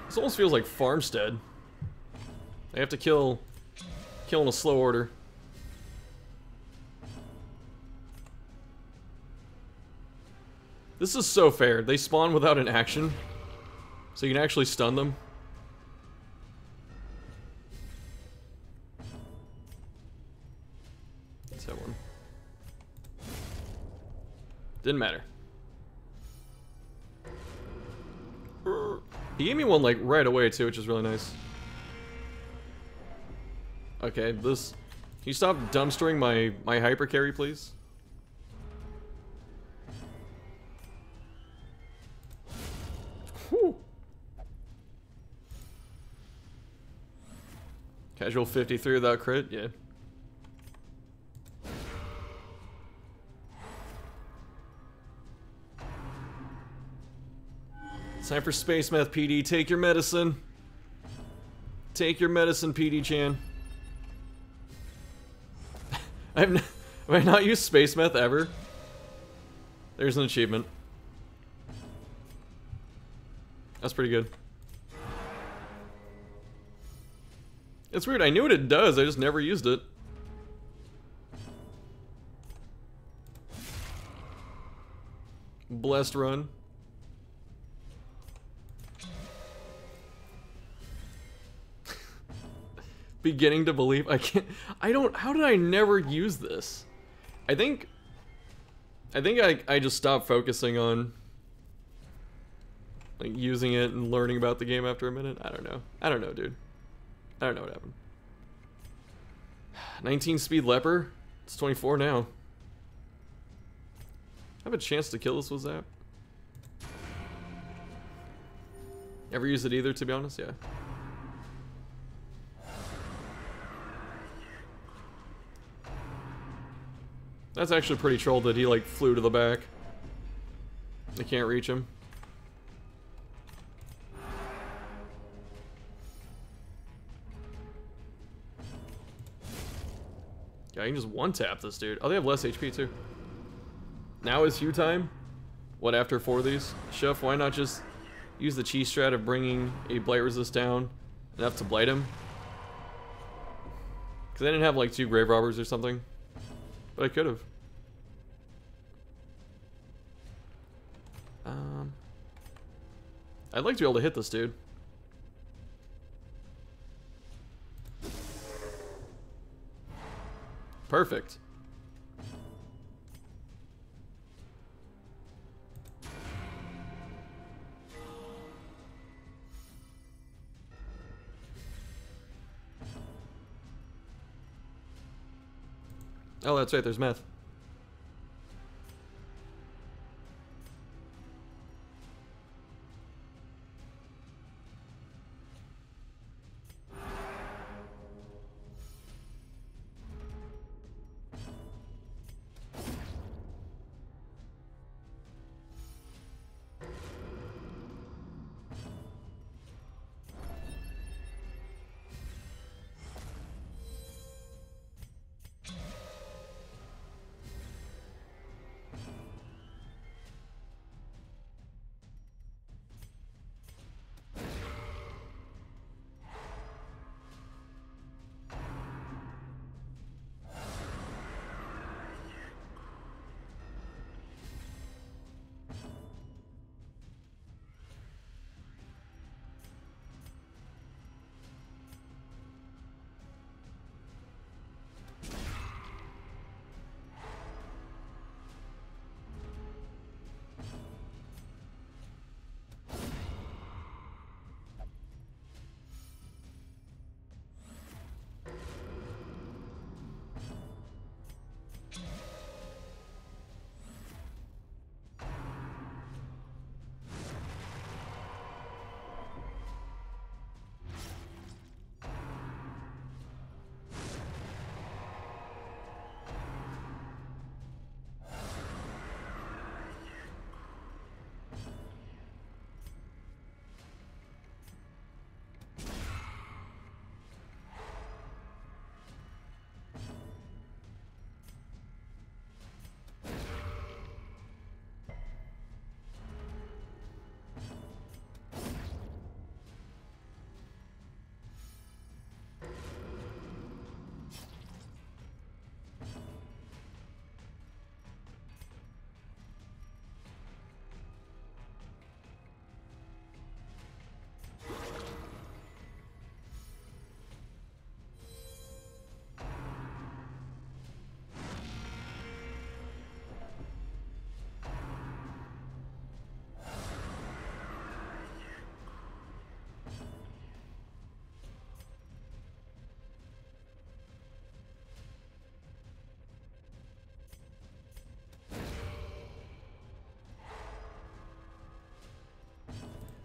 This almost feels like Farmstead. They have to kill, kill in a slow order. This is so fair. They spawn without an action. So you can actually stun them. Let's have one. Didn't matter. He gave me one like right away too, which is really nice. Okay, this... Can you stop dumpstering my, my hyper carry, please? Casual 53 without crit? Yeah. Time for Space Meth PD. Take your medicine. Take your medicine, PD Chan. I've n have I not used Space Meth ever? There's an achievement. That's pretty good. It's weird, I knew what it does, I just never used it. Blessed run. Beginning to believe I can't I don't how did I never use this? I think I think I, I just stopped focusing on like using it and learning about the game after a minute. I don't know. I don't know, dude. I I don't know what happened. 19 speed leper. It's 24 now. I have a chance to kill this with Zap. Ever use it either, to be honest? Yeah. That's actually pretty troll that he like flew to the back. They can't reach him. I can just one-tap this dude. Oh, they have less HP too. Now is Hew time? What, after four of these? Chef, why not just use the cheese strat of bringing a blight resist down enough to blight him? Because I didn't have like two grave robbers or something. But I could have. Um, I'd like to be able to hit this dude. Perfect. Oh, that's right, there's meth.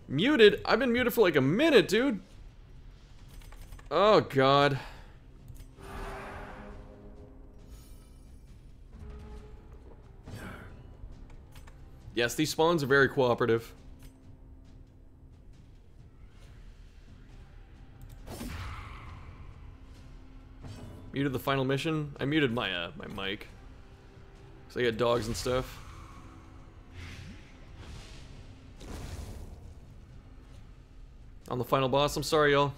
Muted? I've been muted for like a minute, dude. Oh, God. Yes, these spawns are very cooperative. Muted the final mission? I muted my, uh, my mic. Cause I got dogs and stuff. On the final boss. I'm sorry, y'all.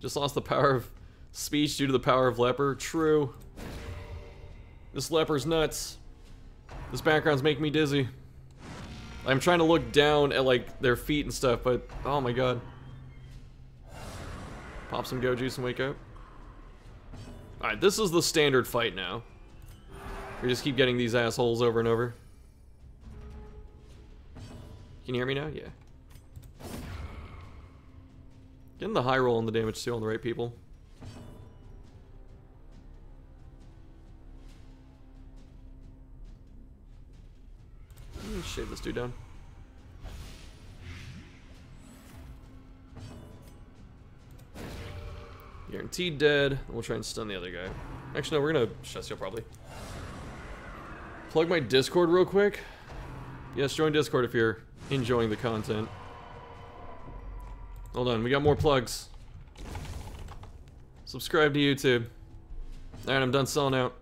Just lost the power of speech due to the power of leper. True. This leper's nuts. This background's making me dizzy. I'm trying to look down at like their feet and stuff, but oh my god. Pop some go juice and wake up. Alright, this is the standard fight now. We just keep getting these assholes over and over. Can you hear me now? Yeah. Getting the high roll on the damage too on the right people. Shave this dude down. Guaranteed dead. We'll try and stun the other guy. Actually, no, we're gonna Shesio probably. Plug my Discord real quick. Yes, join Discord if you're enjoying the content. Hold on, we got more plugs. Subscribe to YouTube. Alright, I'm done selling out.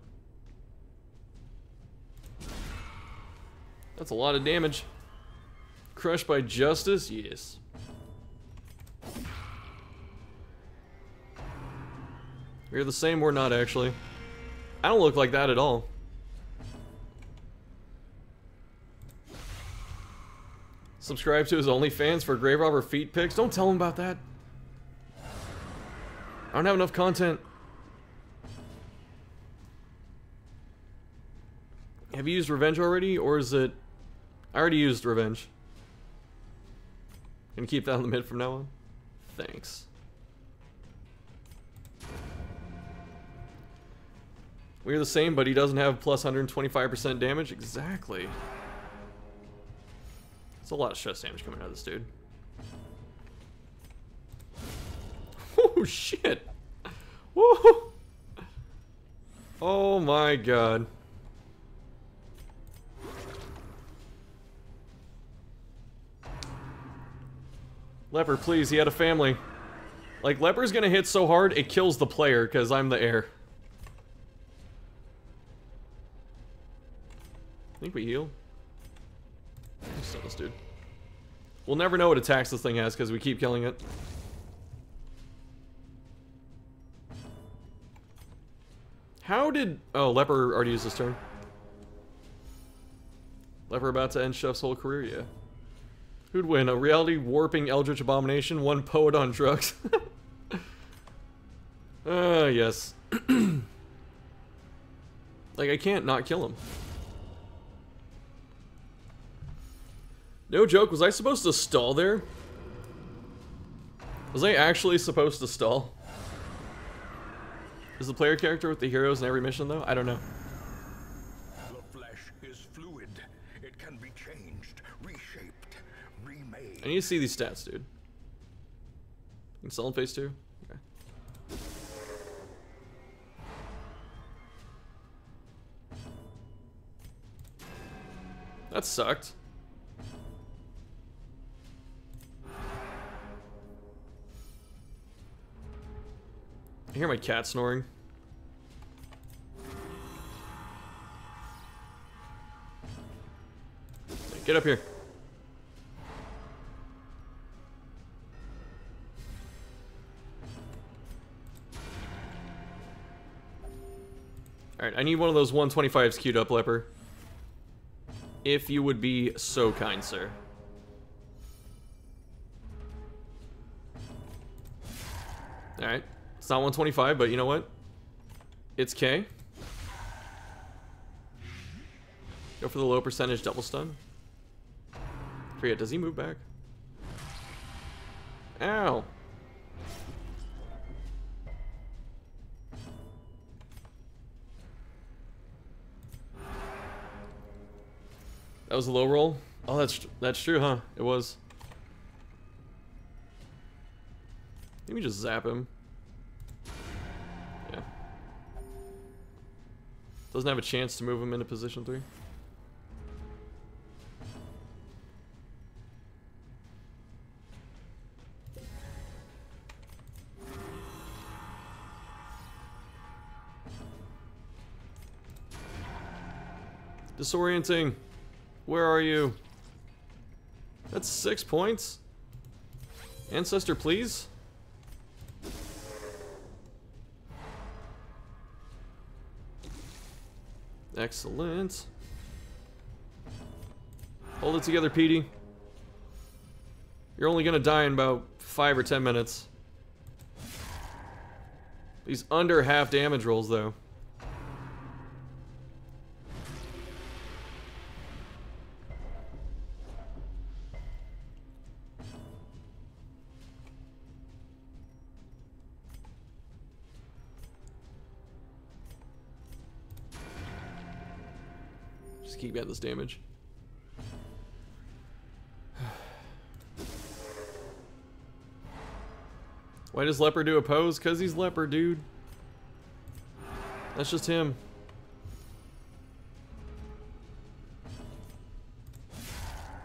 That's a lot of damage. Crushed by justice? Yes. We're the same, we're not actually. I don't look like that at all. Subscribe to his OnlyFans for Grave Robber feet pics. Don't tell him about that. I don't have enough content. Have you used Revenge already, or is it... I already used Revenge. Gonna keep that in the mid from now on? Thanks. We're the same, but he doesn't have plus 125% damage? Exactly. It's a lot of stress damage coming out of this dude. Oh, shit. Whoa. Oh my god. Leper, please, he had a family. Like, Leper's gonna hit so hard, it kills the player, because I'm the heir. I think we heal. Stun this dude. We'll never know what attacks this thing has, because we keep killing it. How did... Oh, Leper already used his turn. Leper about to end Chef's whole career? Yeah. Who'd win? A reality warping Eldritch Abomination? One poet on drugs? Ah, uh, yes. like, I can't not kill him. No joke, was I supposed to stall there? Was I actually supposed to stall? Is the player character with the heroes in every mission, though? I don't know. The flesh is fluid. It can be changed, reshaped, remade. I need to see these stats, dude. You can sell in phase two? Okay. That sucked. I hear my cat snoring. Get up here. Alright, I need one of those 125s queued up, Leper. If you would be so kind, sir. Alright. Not 125, but you know what? It's K. Go for the low percentage double stun. Forget, does he move back? Ow. That was a low roll? Oh, that's that's true, huh? It was. Let me just zap him. Doesn't have a chance to move him into position 3. Disorienting. Where are you? That's six points? Ancestor, please? Excellent. Hold it together, Petey. You're only gonna die in about five or ten minutes. These under half damage rolls, though. This damage. Why does Leper do a pose? Cause he's Leper, dude. That's just him.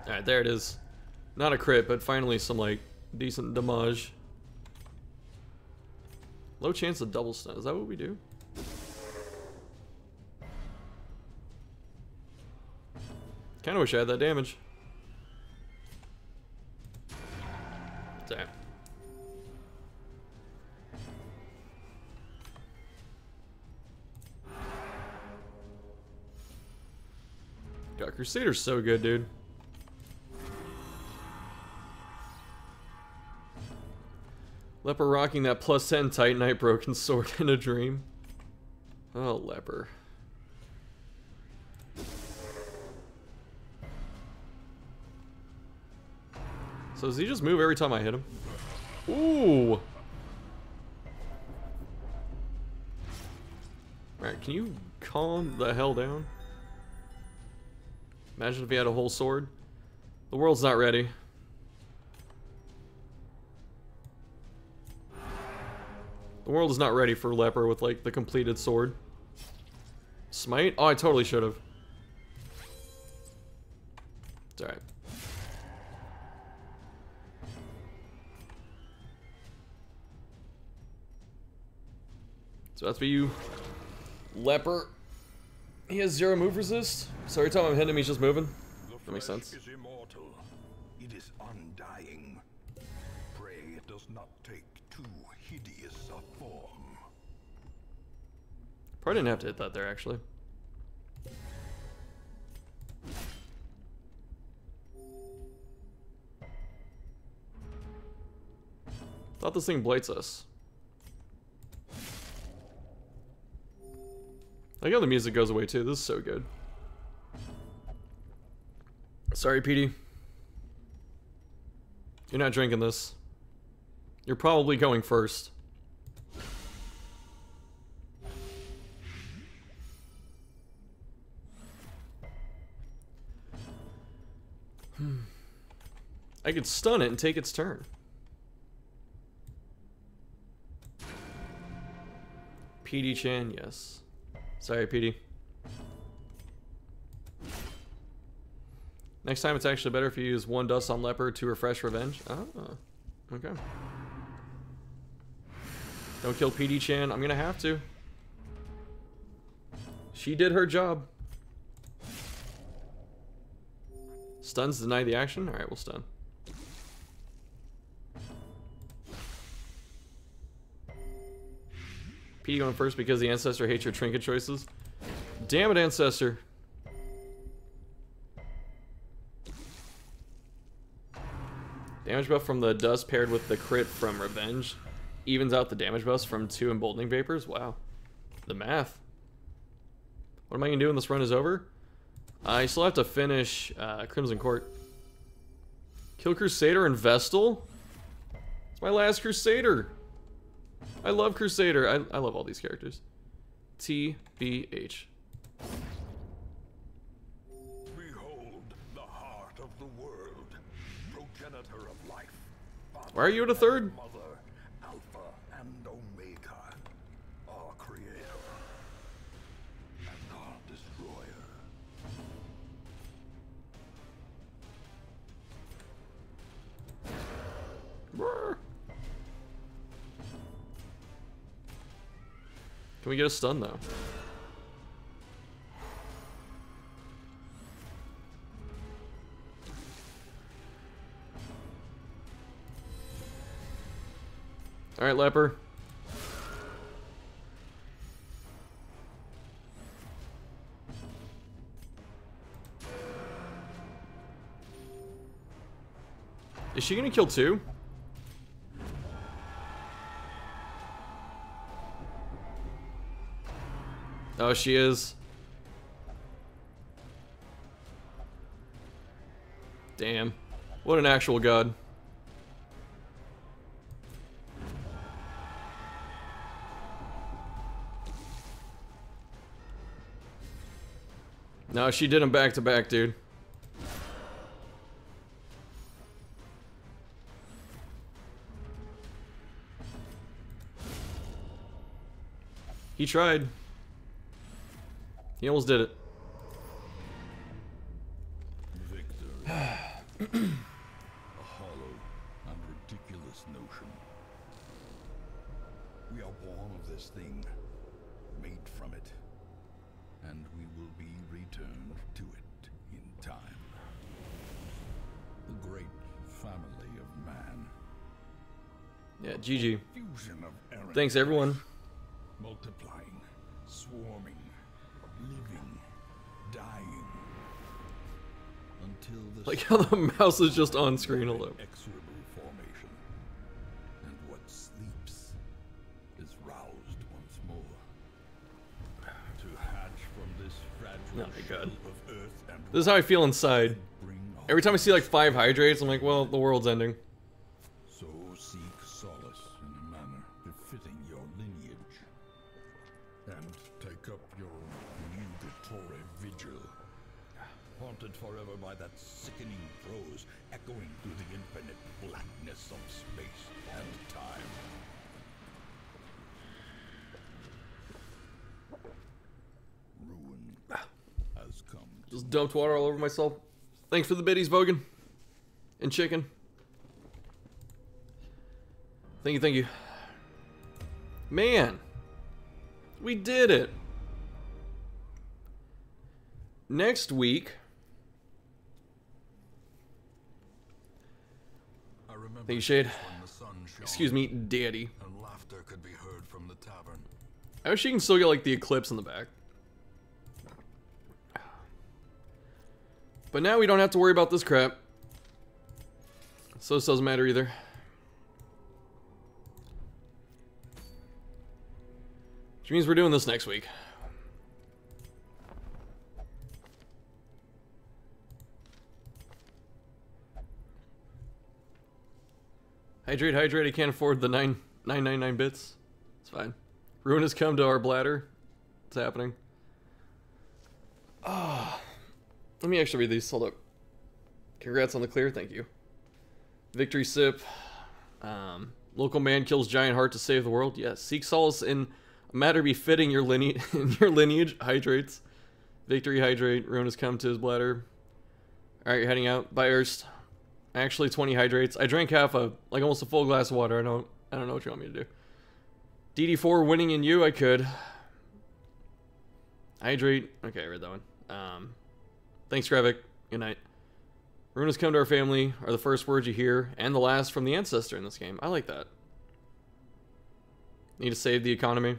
Alright, there it is. Not a crit, but finally some, like, decent damage. Low chance of double stun. Is that what we do? Kinda wish I had that damage. Damn. God, Crusader's so good, dude. Leper rocking that plus 10 Titanite broken sword in a dream. Oh, Leper. So does he just move every time I hit him? Ooh! Alright, can you calm the hell down? Imagine if he had a whole sword. The world's not ready. The world is not ready for Leper with, like, the completed sword. Smite? Oh, I totally should have. It's alright. So that's for you, Leper. He has zero move resist, so every time I'm hitting him, he's just moving. That makes sense. Is immortal. It is undying. Pray it does not take too hideous a form. Probably didn't have to hit that there, actually. Thought this thing blights us. Like how the music goes away too. This is so good. Sorry, PD. You're not drinking this. You're probably going first. Hmm. I could stun it and take its turn. PD Chan, yes. Sorry, PD. Next time it's actually better if you use one dust on Leper to refresh revenge. Oh, okay. Don't kill PD Chan. I'm gonna have to. She did her job. Stuns deny the action? Alright, we'll stun. PD going first because the Ancestor hates your trinket choices. Damn it, Ancestor. Damage buff from the dust paired with the crit from Revenge evens out the damage buffs from two emboldening vapors. Wow. The math. What am I going to do when this run is over? I still have to finish uh, Crimson Court. Kill Crusader and Vestal? It's my last Crusader. I love Crusader. I, I love all these characters. TBH. Behold the heart of the world, progenitor of life. Why are you at a third? Mother, Alpha and Omega, our creator and our destroyer. Brr. Can we get a stun though? Alright, Leper. Is she gonna kill two? Oh, she is. Damn. What an actual god. No, she did him back to back, dude. He tried. He almost did it. Victory. a hollow and ridiculous notion. We are born of this thing, made from it, and we will be returned to it in time. The great family of man. Yeah, GG. Fusion of errant Thanks, everyone. how the mouse is just on screen alone. inexorable formation, and what sleeps is roused once more. To hatch from this fragile Oh God. of earth and This is how I feel inside. Every time I see like five hydrates, I'm like, well, the world's ending. Dumped water all over myself. Thanks for the biddies, Bogan. And chicken. Thank you, thank you. Man. We did it. Next week, I remember Thank you, Shade. the sun shone excuse me, daddy. And laughter could be heard from the tavern. I wish you can still get like the eclipse in the back. But now we don't have to worry about this crap. So this doesn't matter either. Which means we're doing this next week. Hydrate, hydrate, I can't afford the nine nine nine nine bits. It's fine. Ruin has come to our bladder. It's happening. Ah. Let me actually read these. Hold up. Congrats on the clear. Thank you. Victory sip. Um, local man kills giant heart to save the world. Yes. Seek solace in a matter befitting your lineage. in your lineage. Hydrates. Victory hydrate. Ruin has come to his bladder. All right, you're heading out. Bye, Erst. Actually, 20 hydrates. I drank half a, like almost a full glass of water. I don't, I don't know what you want me to do. DD4 winning in you, I could. Hydrate. Okay, I read that one. Um, thanks, Gravik. Good night. Ruin has come to our family are the first words you hear, and the last from the ancestor in this game. I like that. Need to save the economy.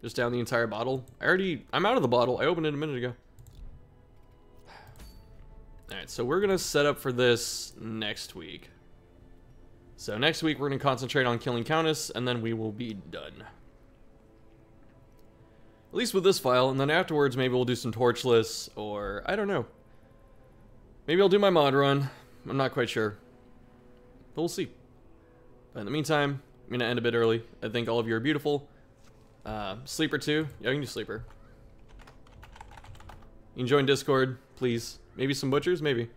Just down the entire bottle. I already, I'm out of the bottle. I opened it a minute ago. Alright, so we're going to set up for this next week. So next week we're going to concentrate on killing Countess, and then we will be done. At least with this file, and then afterwards maybe we'll do some Torchless, or I don't know. Maybe I'll do my mod run. I'm not quite sure. But we'll see. But in the meantime, I'm going to end a bit early. I think all of you are beautiful. Uh, sleeper too. Yeah, I can do Sleeper. You can join Discord, please. Maybe some butchers, maybe.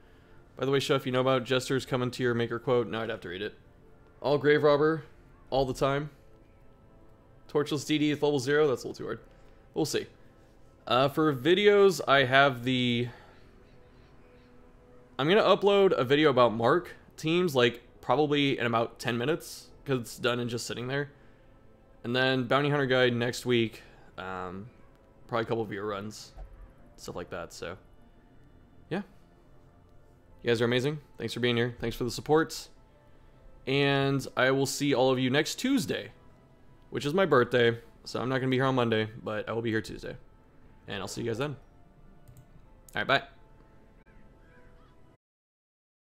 By the way, Chef, you know about jesters coming to your maker quote? No, I'd have to read it. All grave robber, all the time. Torchless DD at level zero. That's a little too hard. We'll see. Uh, for videos, I have the. I'm gonna upload a video about Mark teams, like probably in about 10 minutes, because it's done and just sitting there. And then Bounty Hunter Guide next week. Um, probably a couple of your runs, stuff like that. So, yeah. You guys are amazing. Thanks for being here. Thanks for the support. And I will see all of you next Tuesday, which is my birthday. So I'm not going to be here on Monday, but I will be here Tuesday. And I'll see you guys then. All right, bye.